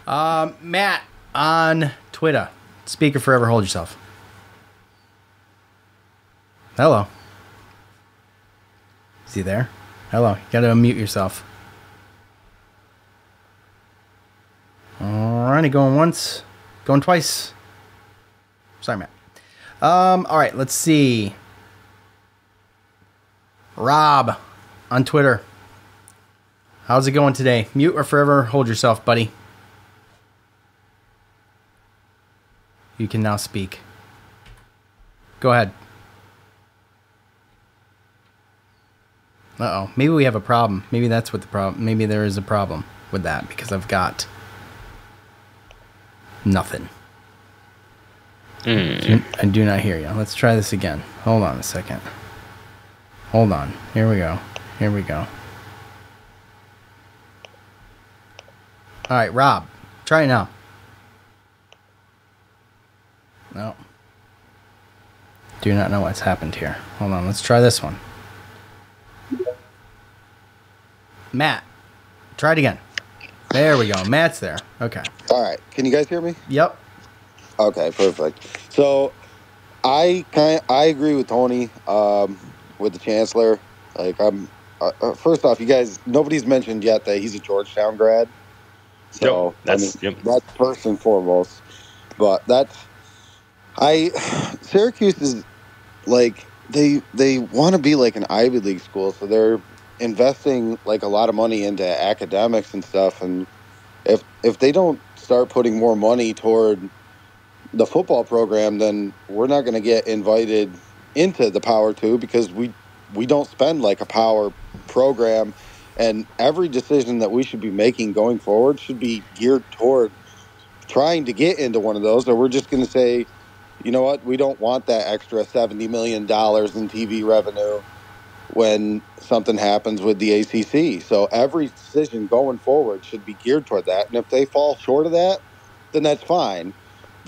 Um, Matt on Twitter. Speaker forever. Hold yourself. Hello. Is he there? Hello. You gotta unmute yourself. Alrighty, going once, going twice. Sorry, Matt. Um, all right, let's see. Rob on Twitter. How's it going today? Mute or forever hold yourself, buddy. You can now speak. Go ahead. Uh oh. Maybe we have a problem. Maybe that's what the problem. Maybe there is a problem with that because I've got nothing. Hmm. Do- I do not hear you. Let's try this again. Hold on a second. Hold on. Here we go. Here we go. All right, Rob, try it now. No. Do not know what's happened here. Hold on, let's try this one. Matt, try it again. There we go. Matt's there. Okay. All right. Can you guys hear me? Yep. Okay, perfect. So, I kind I agree with Tony um, with the chancellor. Like, I'm uh, uh, first off, you guys nobody's mentioned yet that he's a Georgetown grad. So Yep, that's- I mean, that's first and foremost. But that's I Syracuse is like they they want to be like an Ivy League school, so they're investing like a lot of money into academics and stuff. And if if they don't start putting more money toward the football program, then we're not going to get invited into the Power Two because we we don't spend like a power program, and every decision that we should be making going forward should be geared toward trying to get into one of those, or we're just going to say, you know what, we don't want that extra seventy million dollars in TV revenue when something happens with the ACC. So every decision going forward should be geared toward that, and if they fall short of that, then that's fine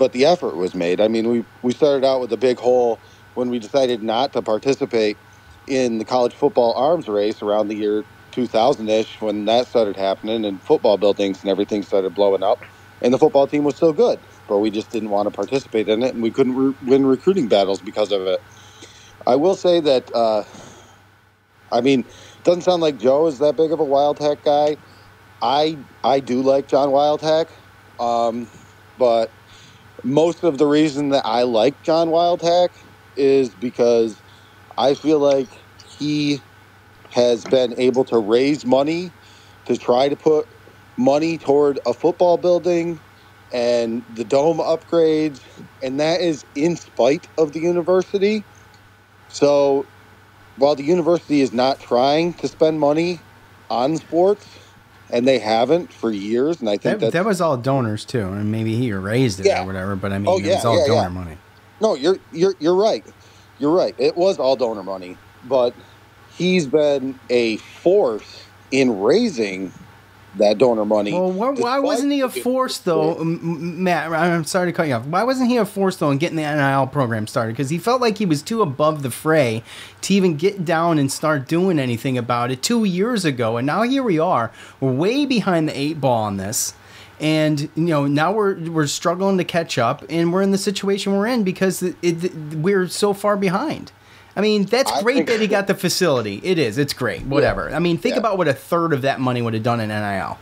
but the effort was made. I mean, we we started out with a big hole when we decided not to participate in the college football arms race around the year 2000ish when that started happening and football buildings and everything started blowing up and the football team was still good but we just didn't want to participate in it and we couldn't re- win recruiting battles because of it i will say that uh, i mean it doesn't sound like joe is that big of a wildhack guy i i do like john wildhack um, but most of the reason that I like John Wildhack is because I feel like he has been able to raise money to try to put money toward a football building and the dome upgrades, and that is in spite of the university. So while the university is not trying to spend money on sports, and they haven't for years, and I think That, that was all donors too, and maybe he raised it Yeah. or whatever. But I mean, Oh, it yeah, was all yeah, donor yeah. money. No, you're you're you're right. You're right. It was all donor money, but he's been a force in raising that donor money. Well, why, why wasn't he a force though, M- Matt? I'm sorry to cut you off. Why wasn't he a force though in getting the NIL program started? Because he felt like he was too above the fray to even get down and start doing anything about it two years ago, and now here we are. We're way behind the eight ball on this, and you know now we're we're struggling to catch up, and we're in the situation we're in because it, it, we're so far behind. I mean, that's I great think- that he got the facility. It is. It's great. Whatever. I mean, think Yeah. about what a third of that money would have done in NIL.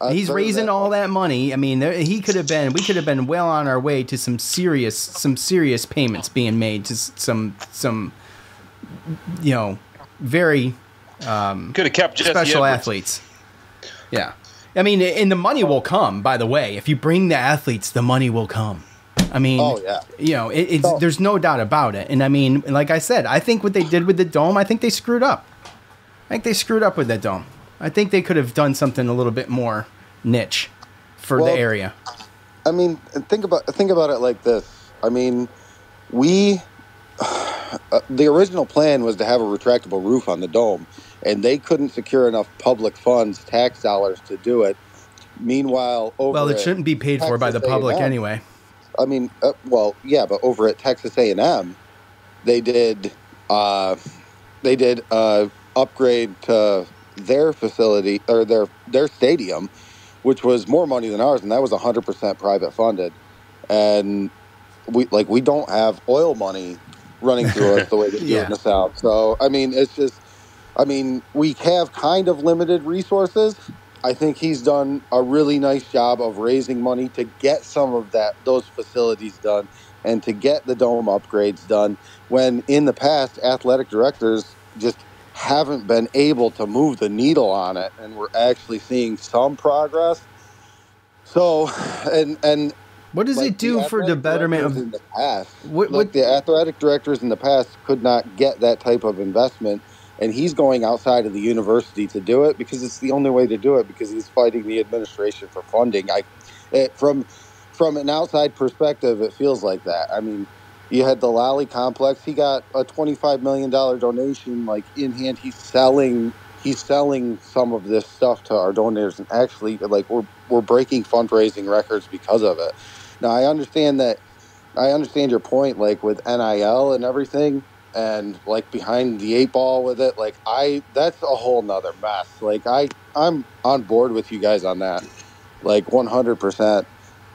A He's raising that all that money. I mean, there, he could have been. We could have been well on our way to some serious, some serious payments being made to some, some, you know, very um, Could have kept Jesse special Edwards. athletes. Yeah, I mean, and the money will come. By the way, if you bring the athletes, the money will come. I mean, Oh, yeah. you know, it, it's So- there's no doubt about it. And I mean, like I said, I think what they did with the dome, I think they screwed up. I think they screwed up with that dome. I think they could have done something a little bit more niche for Well, the area. I mean, think about think about it like this. I mean, we uh, the original plan was to have a retractable roof on the dome, and they couldn't secure enough public funds, tax dollars, to do it. Meanwhile, over Well, it shouldn't be paid for by the public A&M anyway. I mean, uh, well, yeah, but over at Texas A and M, they did uh, they did uh, upgrade to their facility or their their stadium, which was more money than ours, and that was hundred percent private funded. And we like we don't have oil money running through us the way they do Yeah. in the South. So I mean, it's just, I mean, we have kind of limited resources. I think he's done a really nice job of raising money to get some of that those facilities done and to get the dome upgrades done when in the past athletic directors just haven't been able to move the needle on it and we're actually seeing some progress. So and and What does like, it do the for the betterment of in the past? What- like the athletic directors in the past could not get that type of investment, and he's going outside of the university to do it because it's the only way to do it because he's fighting the administration for funding. I, it, from from an outside perspective, it feels like that. I mean, you had the Lally complex. He got a twenty five million dollar donation, like in hand. He's selling. He's selling some of this stuff to our donors, and actually, like we're we're breaking fundraising records because of it. Now, I understand that. I understand your point, like with NIL and everything, and like behind the eight ball with it. Like I, that's a whole nother mess. Like I, I'm on board with you guys on that. Like 100. percent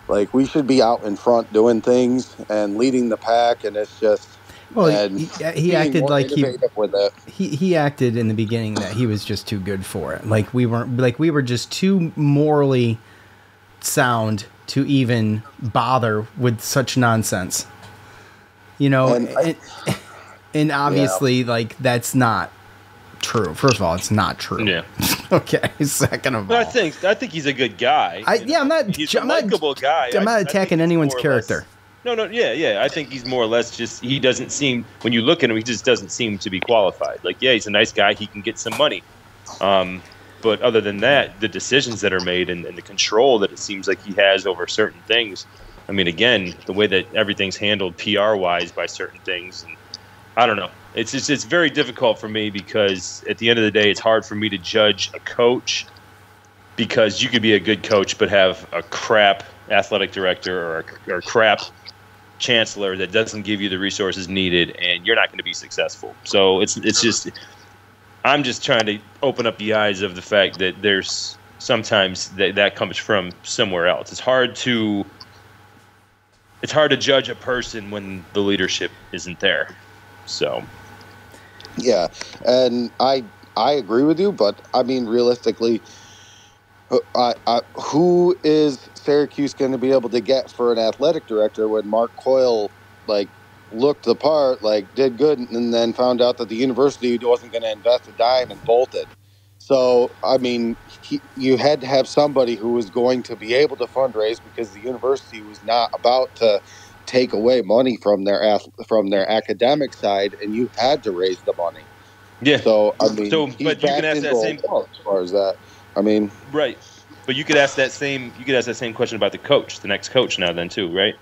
Like we should be out in front doing things and leading the pack, and it's just. Well, and he, he acted like he, he he acted in the beginning that he was just too good for it. Like we weren't like we were just too morally sound to even bother with such nonsense. You know, And and, I- and, obviously like that's not true. First of all, it's not true. Yeah. okay. Second of But I think I think he's a good guy. I, yeah, I'm not. He's I'm a not. likable guy. I'm not attacking anyone's more or less- character. No, no, yeah, yeah. I think he's more or less just he doesn't seem when you look at him, he just doesn't seem to be qualified. Like, yeah, he's a nice guy. He can get some money. Um, but other than that, the decisions that are made and, and the control that it seems like he has over certain things. I mean, again, the way that everything's handled PR wise by certain things, and I don't know. It's just it's very difficult for me because at the end of the day, it's hard for me to judge a coach because you could be a good coach but have a crap athletic director or a, or a crap chancellor that doesn't give you the resources needed and you're not going to be successful. So it's it's just i'm just trying to open up the eyes of the fact that there's sometimes that that comes from somewhere else. It's hard to it's hard to judge a person when the leadership isn't there so Yeah, and I I agree with you, but I mean realistically, uh, I, I, who is Syracuse going to be able to get for an athletic director when Mark Coyle like looked the part, like did good, and then found out that the university wasn't going to invest a dime and bolted. So I mean, he, you had to have somebody who was going to be able to fundraise because the university was not about to take away money from their from their academic side, and you had to raise the money. yeah So I mean, So, but you can ask that same- as far as that. I mean, Right. But you could ask that same you could ask that same question about the coach, the next coach now then too, right?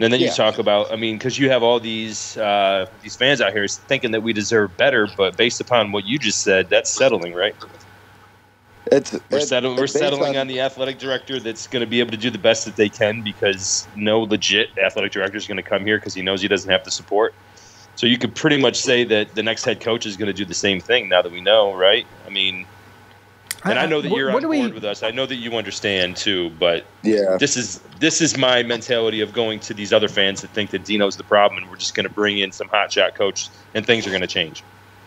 And then you talk about I mean cuz you have all these uh, these fans out here thinking that we deserve better, but based upon what you just said, that's settling, right? It's We're, it- settle, we're settling on- on the athletic director that's going to be able to do the best that they can because no legit athletic director is going to come here because he knows he doesn't have the support. So you could pretty much say that the next head coach is going to do the same thing now that we know, right? I mean, and I know that What- you're what on do board we- with us. I know that you understand too, but Yeah. this is this is my mentality of going to these other fans that think that Dino's the problem and we're just going to bring in some hotshot coach and things are going to change.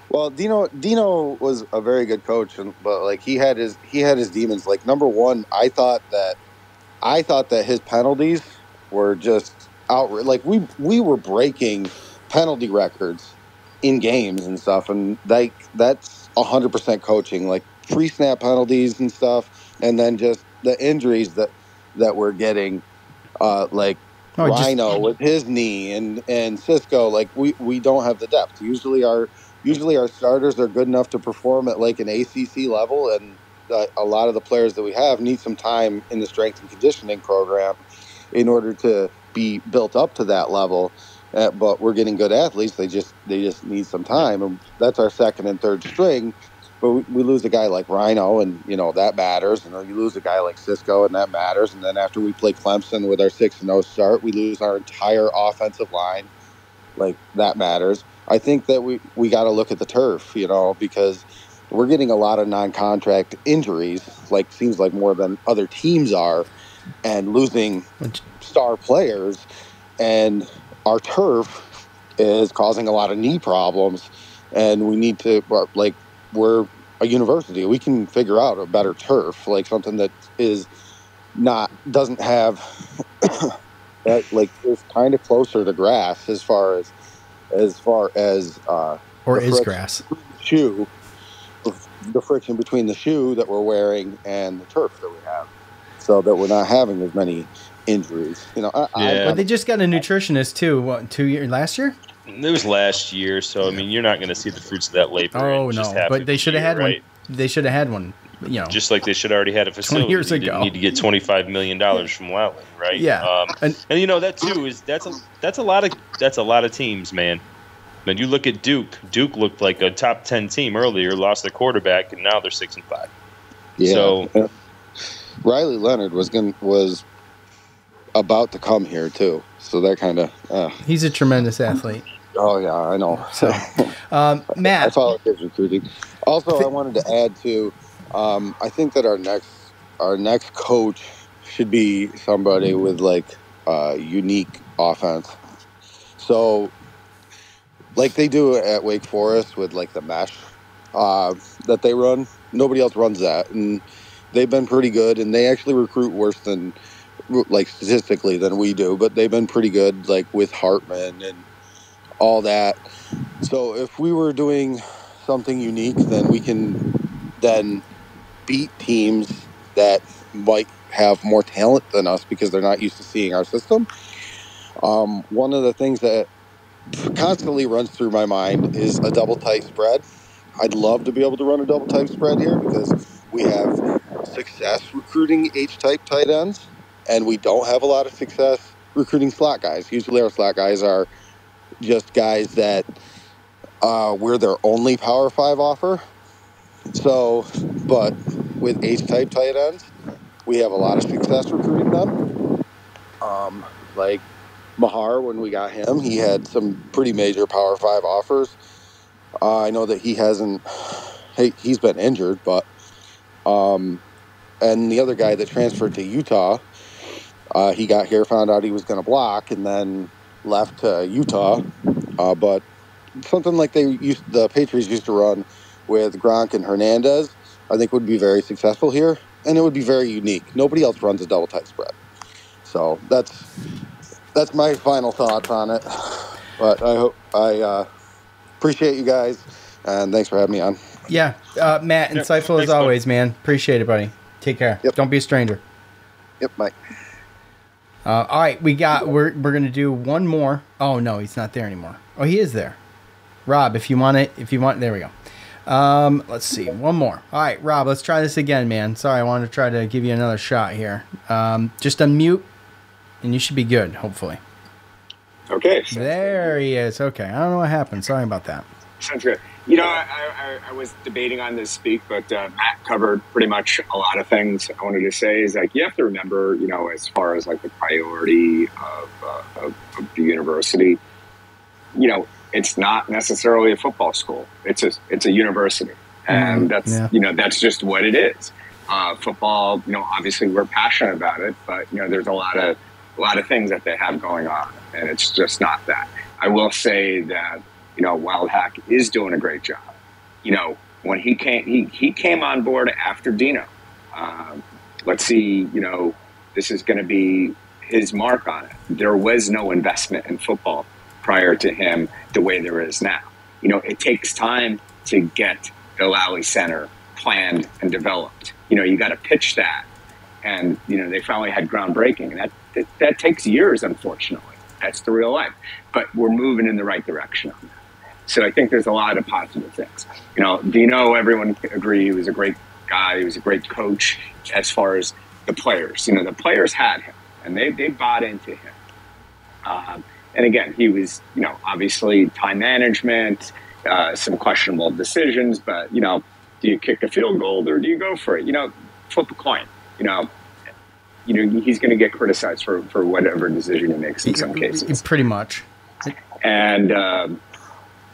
Well, Dino Dino was a very good coach, and, but like he had his he had his demons. Like number one, I thought that I thought that his penalties were just out. Like we we were breaking penalty records in games and stuff, and like that's hundred percent coaching. Like pre snap penalties and stuff, and then just the injuries that that we're getting, uh, like Oh, just- Rhino with his knee and and Cisco. Like we we don't have the depth. Usually our usually our starters are good enough to perform at like an ACC level, and a lot of the players that we have need some time in the strength and conditioning program in order to be built up to that level. Uh, but we're getting good athletes. They just they just need some time, and that's our second and third string. But we, we lose a guy like Rhino, and you know that matters. And you lose a guy like Cisco, and that matters. And then after we play Clemson with our six and zero start, we lose our entire offensive line. Like that matters. I think that we we got to look at the turf, you know, because we're getting a lot of non-contract injuries. Like seems like more than other teams are, and losing star players, and our turf is causing a lot of knee problems. And we need to uh, like we're a university. We can figure out a better turf, like something that is not doesn't have that like is kind of closer to grass as far as as far as uh, Or is grass. the shoe, the friction between the shoe that we're wearing and the turf that we have, so that we're not having as many injuries. You know, I, I, But they just got a nutritionist too. What two year last year? It was last year, so I mean, you're not going to see the fruits of that labor. Oh no! But they should have had right? one. They should have had one. You know, Just like they should already had a facility. years They ago. need to get twenty five million dollars from Lowland, right? Yeah. Um, and, you know that too is that's a that's a lot of that's a lot of teams, man. When you look at Duke, Duke looked like a top ten team earlier, lost their quarterback, and now they're six and five. Yeah. So yeah. Riley Leonard was going was about to come here too, so that kind of. Uh, he's a tremendous athlete. oh yeah, I know. So, um, Matt, I follow his recruiting. Also, I wanted to add to. Um, I think that our next our next coach should be somebody with like uh, unique offense. So, like they do at Wake Forest with like the mesh uh, that they run. Nobody else runs that, and they've been pretty good. And they actually recruit worse than like statistically than we do, but they've been pretty good. Like with Hartman and all that. So if we were doing something unique, then we can then beat teams that might have more talent than us because they're not used to seeing our system. Um, one of the things that constantly runs through my mind is a double tight spread. I'd love to be able to run a double type spread here because we have success recruiting H type tight ends, and we don't have a lot of success recruiting slot guys. Usually, our slot guys are just guys that uh, we're their only Power Five offer. So, but with H type tight ends, we have a lot of success recruiting them. Um, like Mahar, when we got him, he had some pretty major Power Five offers. Uh, I know that he hasn't. Hey, he's been injured, but um, and the other guy that transferred to Utah, uh, he got here, found out he was going to block, and then left to Utah. Uh, but something like they used, the Patriots used to run with Gronk and Hernandez, I think would be very successful here, and it would be very unique. Nobody else runs a double tight spread, so that's that's my final thoughts on it. But I hope I uh, appreciate you guys, and thanks for having me on. yeah, uh, Matt, Yep. insightful as Thanks, bud. always, man. Appreciate it, buddy. Take care. Don't be a stranger. Yep, bye. Uh, all right, we got. We're we're gonna do one more. Oh no, he's not there anymore. Oh, he is there. Rob, if you want it, if you want, there we go. Um, let's see, one more. All right, Rob, let's try this again, man. Sorry, I wanted to try to give you another shot here. Um, just unmute, and you should be good, hopefully. Okay. There he is. Okay, I don't know what happened. Sorry about that. Sounds good. You know, I, I, I was debating on this speak, but uh, Matt covered pretty much a lot of things. I wanted to say is like you have to remember, you know, as far as like the priority of, uh, of, of the university, you know, it's not necessarily a football school. It's a it's a university, and Mhm, that's yeah. you know that's just what it is. Uh, football, you know, obviously we're passionate about it, but you know, there's a lot of a lot of things that they have going on, and it's just not that. I will say that you know, Wildhack is doing a great job. You know, when he came, he he came on board after Dino. Um, let's see, you know, this is going to be his mark on it. There was no investment in football prior to him the way there is now. You know, it takes time to get the Lally Center planned and developed. You know, you got to pitch that, and you know they finally had groundbreaking, and that, that that takes years, unfortunately. That's the real life, but we're moving in the right direction on that. So I think there's a lot of positive things. You know, Dino, everyone agree he was a great guy. He was a great coach as far as the players. You know, the players had him, and they they bought into him. Um, and again, he was, you know, obviously time management, uh, some questionable decisions, but, you know, do you kick a field goal or do you go for it? You know, flip a coin. You know, you know he's going to get criticized for, for whatever decision he makes in some cases. Pretty much. And, um,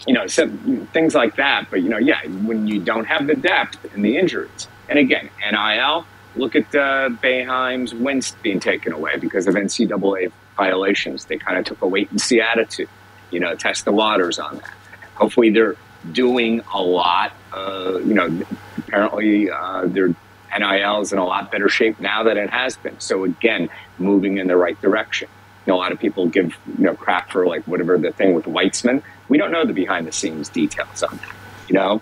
you know, some, things like that. But, you know, yeah, when you don't have the depth and the injuries. And again, NIL, look at uh, Boeheim's wins being taken away because of NCAA violations. They kind of took a wait and see attitude, you know, test the waters on that. Hopefully they're doing a lot. Uh, you know, apparently uh, their NIL is in a lot better shape now than it has been. So again, moving in the right direction. You know, a lot of people give you know crap for like whatever the thing with Weitsman. We don't know the behind the scenes details on that. You know,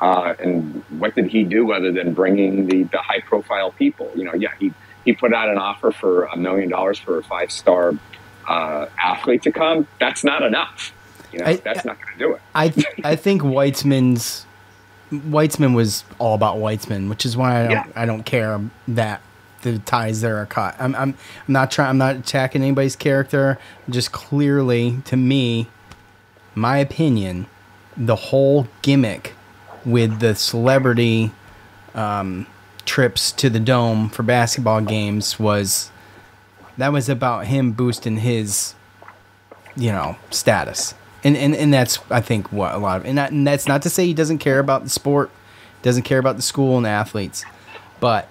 uh, and what did he do other than bringing the, the high profile people? You know, yeah, he, he put out an offer for a million dollars for a five star uh, athlete to come. That's not enough. You know, I- that's not going to do it. I I think Weitsman's Weitsman was all about Weitsman, which is why I don't Yeah. I don't care that the ties there are cut. I'm I'm I'm not trying I'm not attacking anybody's character. Just clearly to me, my opinion, the whole gimmick with the celebrity um, trips to the dome for basketball oh. games was that was about him boosting his you know status. And and, and that's i think what a lot of and, that, and that's not to say he doesn't care about the sport doesn't care about the school and the athletes but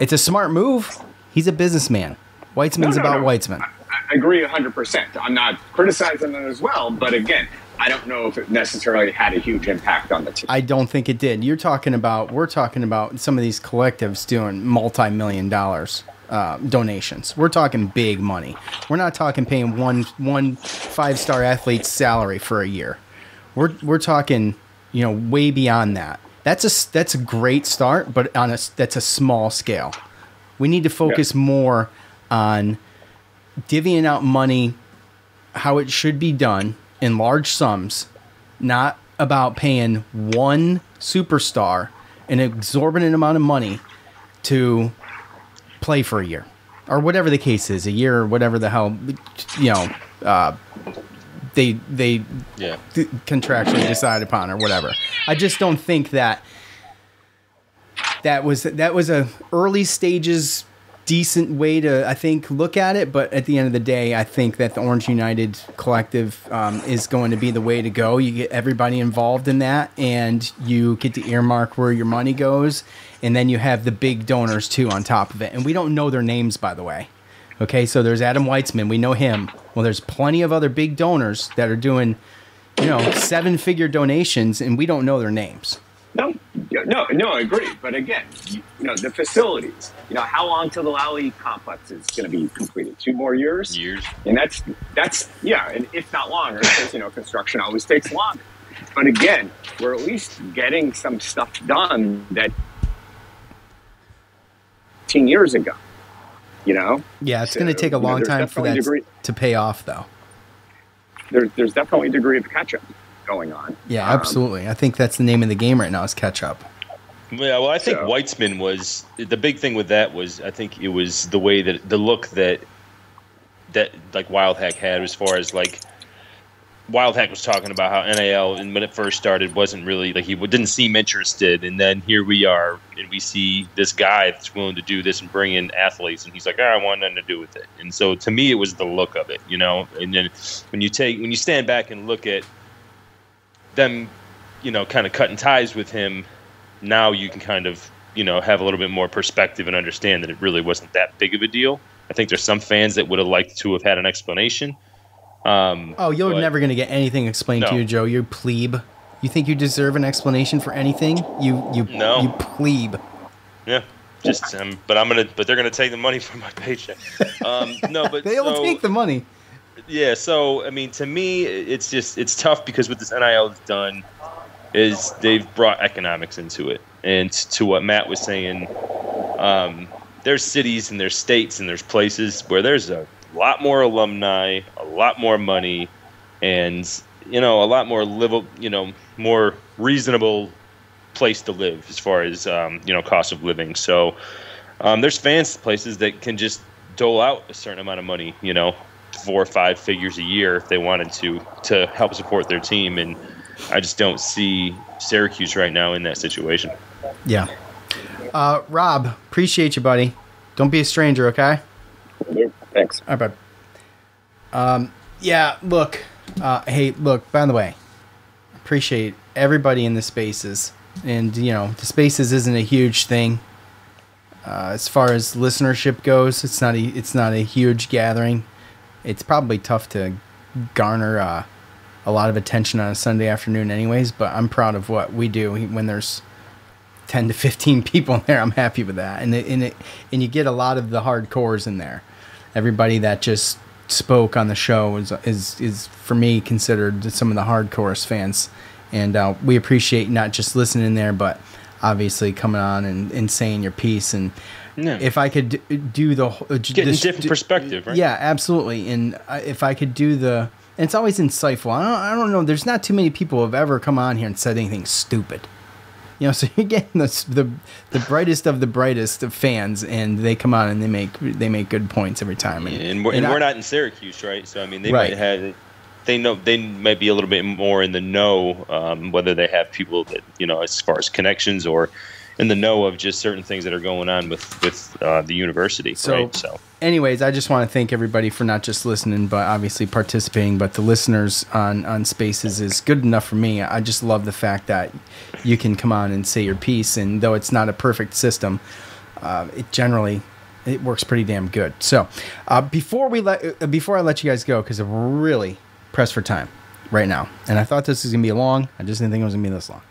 it's a smart move. He's a businessman. Weitsman's No, no, about no. weitsman I agree 100%. I'm not criticizing them as well, but again, I don't know if it necessarily had a huge impact on the team. i don't think it did. You're talking about we're talking about some of these collectives doing multi-million dollars uh, donations. We're talking big money. We're not talking paying one one five star athlete's salary for a year. We're we're talking you know way beyond that. That's a s- that's a great start but on a that's a small scale. We need to focus more on divvying out money how it should be done in large sums not about paying one superstar an exorbitant amount of money to play for a year or whatever the case is a year or whatever the hell you know uh, they they Yeah. th- contractually decide upon or whatever i just don't think that that was that was a early stages decent way to i think look at it but at the end of the day i think that the orange united collective um, is going to be the way to go. You get everybody involved in that and you get to earmark where your money goes and then you have the big donors too on top of it. And we don't know their names by the way. Okay so there's adam weitsman we know him. Well there's plenty of other big donors that are doing you know seven figure donations and we don't know their names. No, no, no, I agree. But again, you, you know, the facilities. You know, how long till the Lally complex is going to be completed? Two more years. Years. And that's that's yeah, and if not longer, because you know, construction always takes longer. But again, we're at least getting some stuff done that 10 years ago. You know, yeah it's So, going to take a you know, long time for that degree- to pay off though there, there's definitely a degree of catch up going on. yeah Um, absolutely i think that's the name of the game right now is catch up Yeah, well, I think So- Weitsman was the big thing with that was I think it was the way that the look that that like Wildhack had as far as like Wildhack was talking about how NIL, and when it first started, wasn't really like he didn't seem interested, and then here we are, and we see this guy that's willing to do this and bring in athletes, and he's like, oh, I want nothing to do with it. And so to me, it was the look of it, you know. And then when you take when you stand back and look at them, you know, kind of cutting ties with him, now you can kind of you know have a little bit more perspective and understand that it really wasn't that big of a deal. I think there's some fans that would have liked to have had an explanation. Um, Oh, you're but- never going to get anything explained to you, Joe. You plebe. You think you deserve an explanation for anything? You you No. you plebe. Yeah, just um, but I'm gonna but they're gonna take the money from my paycheck. Um, no, but They will so- take the money. Yeah, so I mean, to me, it's just it's tough because what this NIL has done is they've brought economics into it, and to what Matt was saying, um, there's cities and there's states and there's places where there's a lot more alumni, a lot more money, and you know a lot more live, you know, more reasonable place to live as far as um, you know cost of living. So um, there's fans places that can just dole out a certain amount of money, you know, four or five figures a year if they wanted to to help support their team, and I just don't see Syracuse right now in that situation. Yeah. Uh, Rob, appreciate you, buddy. Don't be a stranger, okay? Thanks. All right, bud. Um, yeah, look. Uh, hey, look, by the way, appreciate everybody in the spaces. And, you know, the spaces isn't a huge thing. Uh, as far as listenership goes, it's not a, it's not a huge gathering. It's probably tough to garner uh, a lot of attention on a Sunday afternoon, anyways. But I'm proud of what we do when there's 10 to 15 people in there. I'm happy with that. And it, and it, and you get a lot of the hardcores in there. Everybody that just spoke on the show is is is for me considered some of the hardcore fans. And uh, we appreciate not just listening there, but obviously coming on and, and saying your piece. And if I could do the Getting this- different perspective, right? Yeah, absolutely. And if I could do the, and it's always insightful. I don't, I don't know. There's not too many people who have ever come on here and said anything stupid. You know, so you're getting the the, the brightest of the brightest of fans, and they come on and they make they make good points every time. And, And we're, and I- we're not in Syracuse, right? So I mean, they Right. might have they know they might be a little bit more in the know um, whether they have people that you know as far as connections or in the know of just certain things that are going on with with uh, the university, So, right? So anyways, I just want to thank everybody for not just listening, but obviously participating. But the listeners on on Spaces is good enough for me. I just love the fact that you can come on and say your piece, and though it's not a perfect system, uh, it generally it works pretty damn good. So, uh, before we let uh, before I let you guys go, because I'm really pressed for time right now, and I thought this was gonna be long. I just didn't think it was gonna be this long.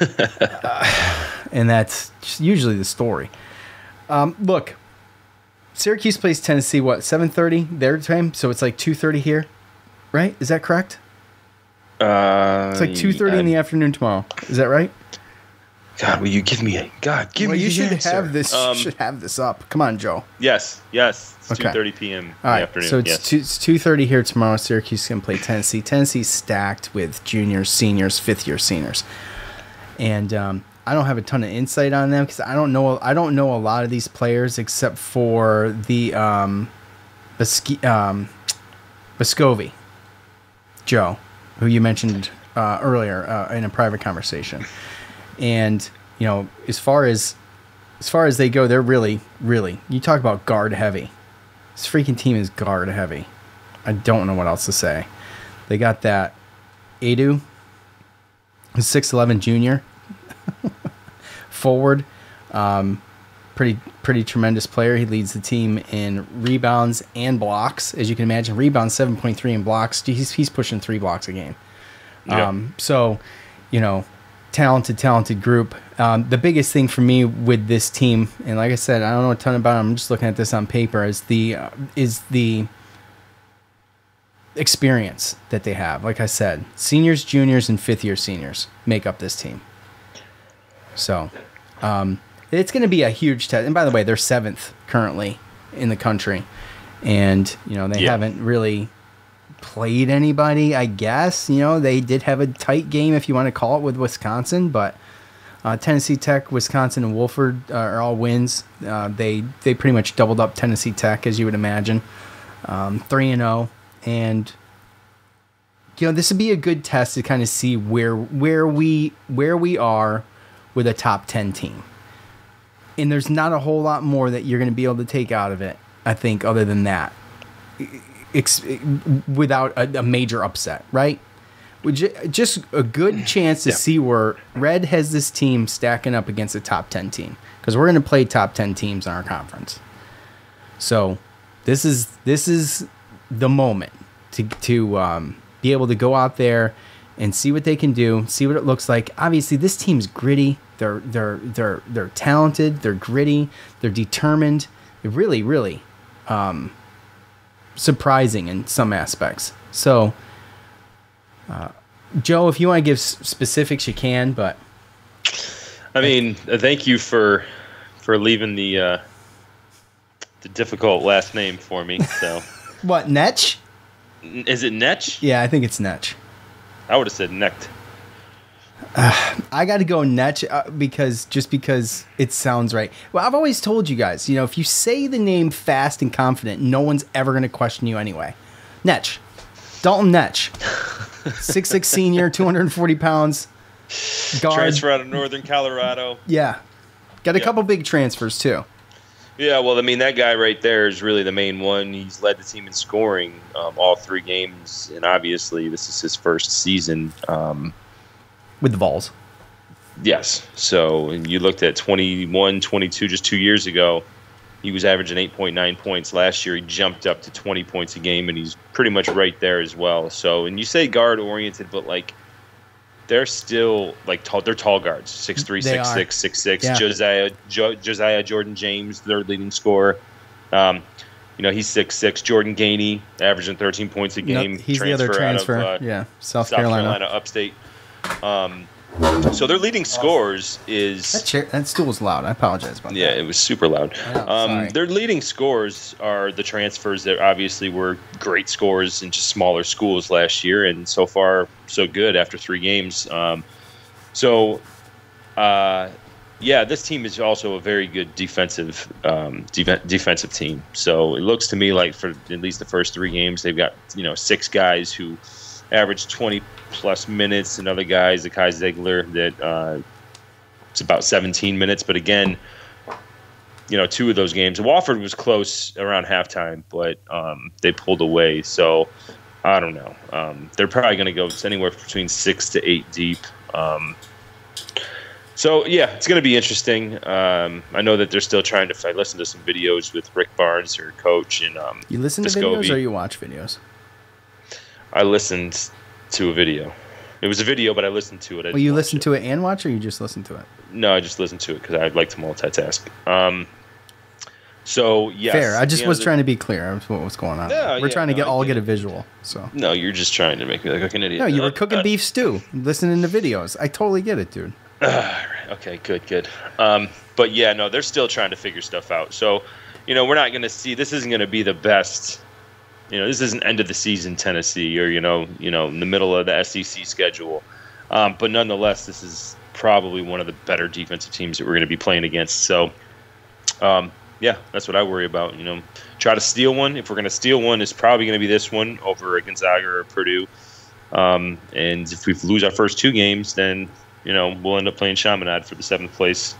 Uh, and that's usually the story. Um, look, Syracuse plays Tennessee what 7:30 their time, so it's like 2:30 here, right? Is that correct? uh, It's like 2:30 in the afternoon tomorrow. Is that right? God, will you give me a God? Give well, me you should answer. have this. Um, should have this up. Come on, Joe. Yes, yes. It's Okay. two thirty p.m. in the afternoon. so it's yes. two, it's 2:30 here tomorrow. Syracuse can play Tennessee. Tennessee's stacked with juniors, seniors, fifth year seniors, and um, I don't have a ton of insight on them because I don't know. I don't know a lot of these players except for the um, um, Vescovi, Joe, who you mentioned uh, earlier uh, in a private conversation, and you know as far as as far as they go, they're really, really. You talk about guard heavy. This freaking team is guard heavy. I don't know what else to say. They got that Aidoo, six eleven junior, forward, um, pretty pretty tremendous player. He leads the team in rebounds and blocks, as you can imagine. Rebounds seven point three and blocks. He's he's pushing three blocks a game. Yeah. Um, so, you know, talented, talented group. Um, the biggest thing for me with this team, and like I said, I don't know a ton about. It, I'm just looking at this on paper. Is the uh, is the experience that they have. Like I said, seniors, juniors, and fifth year seniors make up this team. So, um, it's going to be a huge test. And by the way, they're seventh currently in the country, and you know they Yeah. haven't really played anybody. I guess you know they did have a tight game, if you want to call it, with Wisconsin, but. Uh, Tennessee Tech, Wisconsin, and Wofford uh, are all wins. Uh, they they pretty much doubled up Tennessee Tech, as you would imagine, um, three and zero, and you know, this would be a good test to kind of see where where we where we are with a top ten team. And there's not a whole lot more that you're going to be able to take out of it. I think, other than that, Ex- without a, a major upset, right? Ju- Just a good chance to see where Red has this team stacking up against a top ten team because we're going to play top ten teams in our conference. So this is this is the moment to to um, be able to go out there and see what they can do, see what it looks like. Obviously, this team's gritty. They're they're they're they're talented. They're gritty. They're determined. They're really really um, surprising in some aspects. So, uh, Joe, if you want to give specifics, you can. But I mean, uh, thank you for for leaving the uh, the difficult last name for me. So, what Netch? is it Netch? Yeah, I think it's Netch. I would have said Necht. I got to go Netch uh, because just because it sounds right. Well, I've always told you guys, you know, if you say the name fast and confident, no one's ever going to question you anyway. Netch, Dalton Netch, six six senior, two hundred and forty pounds, guard. Transfer out of Northern Colorado. Yeah, got a couple big transfers too. Yeah, well, I mean, that guy right there is really the main one. He's led the team in scoring um, all three games, and obviously, this is his first season. Um, with the Vols. Yes. So you looked at 21, 22 just two years ago. He was averaging 8.9 points. Last year, he jumped up to 20 points a game, and he's pretty much right there as well. So, and you say guard oriented, but like, they're still like tall. They're tall guards, six three, They six are. six, six six. Yeah. Josiah jo- Josiah Jordan James, their leading scorer. Um, you know he's six six. Jordan Gainey, averaging thirteen points a game. he's the other out of, transfer. uh, yeah, South, South Carolina. Carolina, upstate. Um, so their leading scores is That chair, that stool was loud. I apologize about yeah, it was super loud. know, um, their leading scores are the transfers that obviously were great scores in just smaller schools last year, and so far so good after three games. Um, so, uh, yeah, this team is also a very good defensive um, def- defensive team. So it looks to me like for at least the first three games, they've got you know six guys who average 20 plus minutes, and other guys, like Kai Zeigler, that uh, it's about 17 minutes. But again, you know, two of those games, Wofford was close around halftime, but um, they pulled away. So I don't know. Um, they're probably going to go anywhere between six to eight deep. Um, so yeah, it's going to be interesting. Um, I know that they're still trying to. I listened to some videos with Rick Barnes, their coach, and um, You listen to Vescovi. videos or you watch videos? I listened to a video. It was a video, but I listened to it. I Well, you listen to it and watch, or you just listen to it? No, I just listened to it because I like to multitask. Um, so yes, Fair. I just was trying to be clear of what was going on. We're yeah, trying to get all get get a visual. So No, you're just trying to make me look like an idiot. no, you were Uh, cooking uh, beef stew, listening to videos. I totally get it, dude. Okay, good, good. Um, but yeah, no, they're still trying to figure stuff out. So, you know, we're not going to see. This isn't going to be the best. You know, this isn't end of the season Tennessee or you know, you know, in the middle of the SEC schedule. Um, but nonetheless, this is probably one of the better defensive teams that we're going to be playing against. So, um, yeah, that's what I worry about. You know, try to steal one. If we're going to steal one, it's probably going to be this one over Gonzaga or Purdue. Um, and if we lose our first two games, then you know we'll end up playing Chaminade for the seventh place.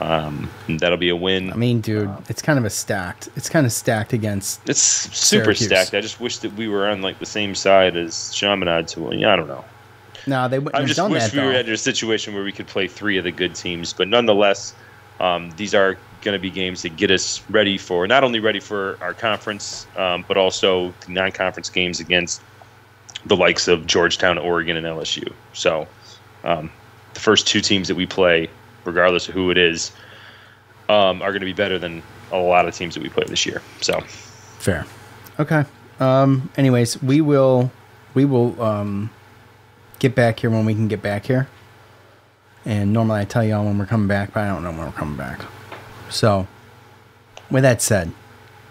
Um, that'll be a win. I mean, dude, it's kind of a stacked. It's kind of stacked against. It's super Syracuse. stacked. I just wish that we were on like the same side as Chaminade to I don't know. No, they wouldn't I have just done wish that we were though. in a situation where we could play three of the good teams. But nonetheless, um, these are going to be games that get us ready for not only ready for our conference, um, but also the non-conference games against the likes of Georgetown, Oregon, and LSU. So um, the first two teams that we play, regardless of who it is, um, are going to be better than a lot of teams that we play this year. So Fair. Okay. Um. Anyways, we will. We will. Um. Get back here when we can get back here. And normally I tell y'all when we're coming back, but I don't know when we're coming back. So, with that said,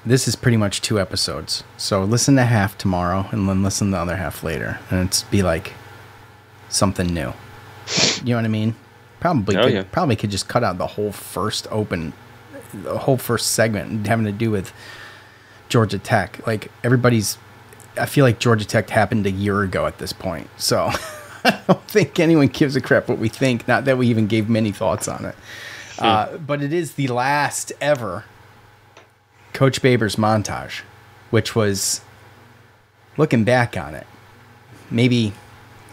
this is pretty much two episodes. So listen to half tomorrow, and then listen to the other half later, and it's be like something new. You know what I mean? Probably. Oh, could, yeah. Probably could just cut out the whole first open, the whole first segment having to do with Georgia Tech. Like everybody's I feel like Georgia Tech happened a year ago at this point. So I don't think anyone gives a crap what we think. Not that we even gave many thoughts on it. Uh, but it is the last ever Coach Babers montage, which was looking back on it, maybe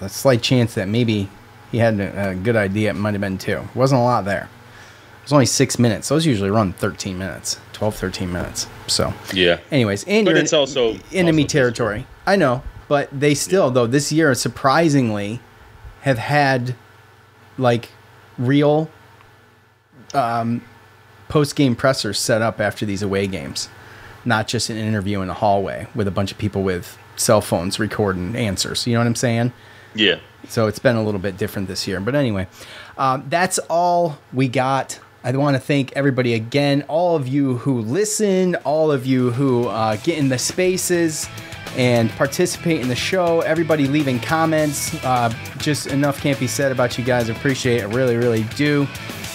a slight chance that maybe he had a, good idea. It might have been two. wasn't a lot there. It was only six minutes. Those usually run 13 minutes, 12, 13 minutes. So, Yeah. anyways, and But it's in also- enemy territory. I know, but they still, though, this year surprisingly have had like real um, post game pressers set up after these away games, not just an interview in a hallway with a bunch of people with cell phones recording answers. You know what I'm saying? Yeah. So it's been a little bit different this year. But anyway, um, that's all we got. I want to thank everybody again, all of you who listen, all of you who uh, get in the spaces and participate in the show, everybody leaving comments. Uh, just enough can't be said about you guys. Appreciate it. I really, really do.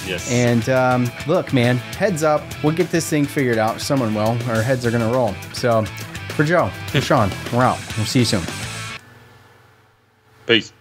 Yes. And um, look, man, heads up. We'll get this thing figured out. Someone will. Our heads are going to roll. So for Joe, for Sean, we're out. We'll see you soon. Peace.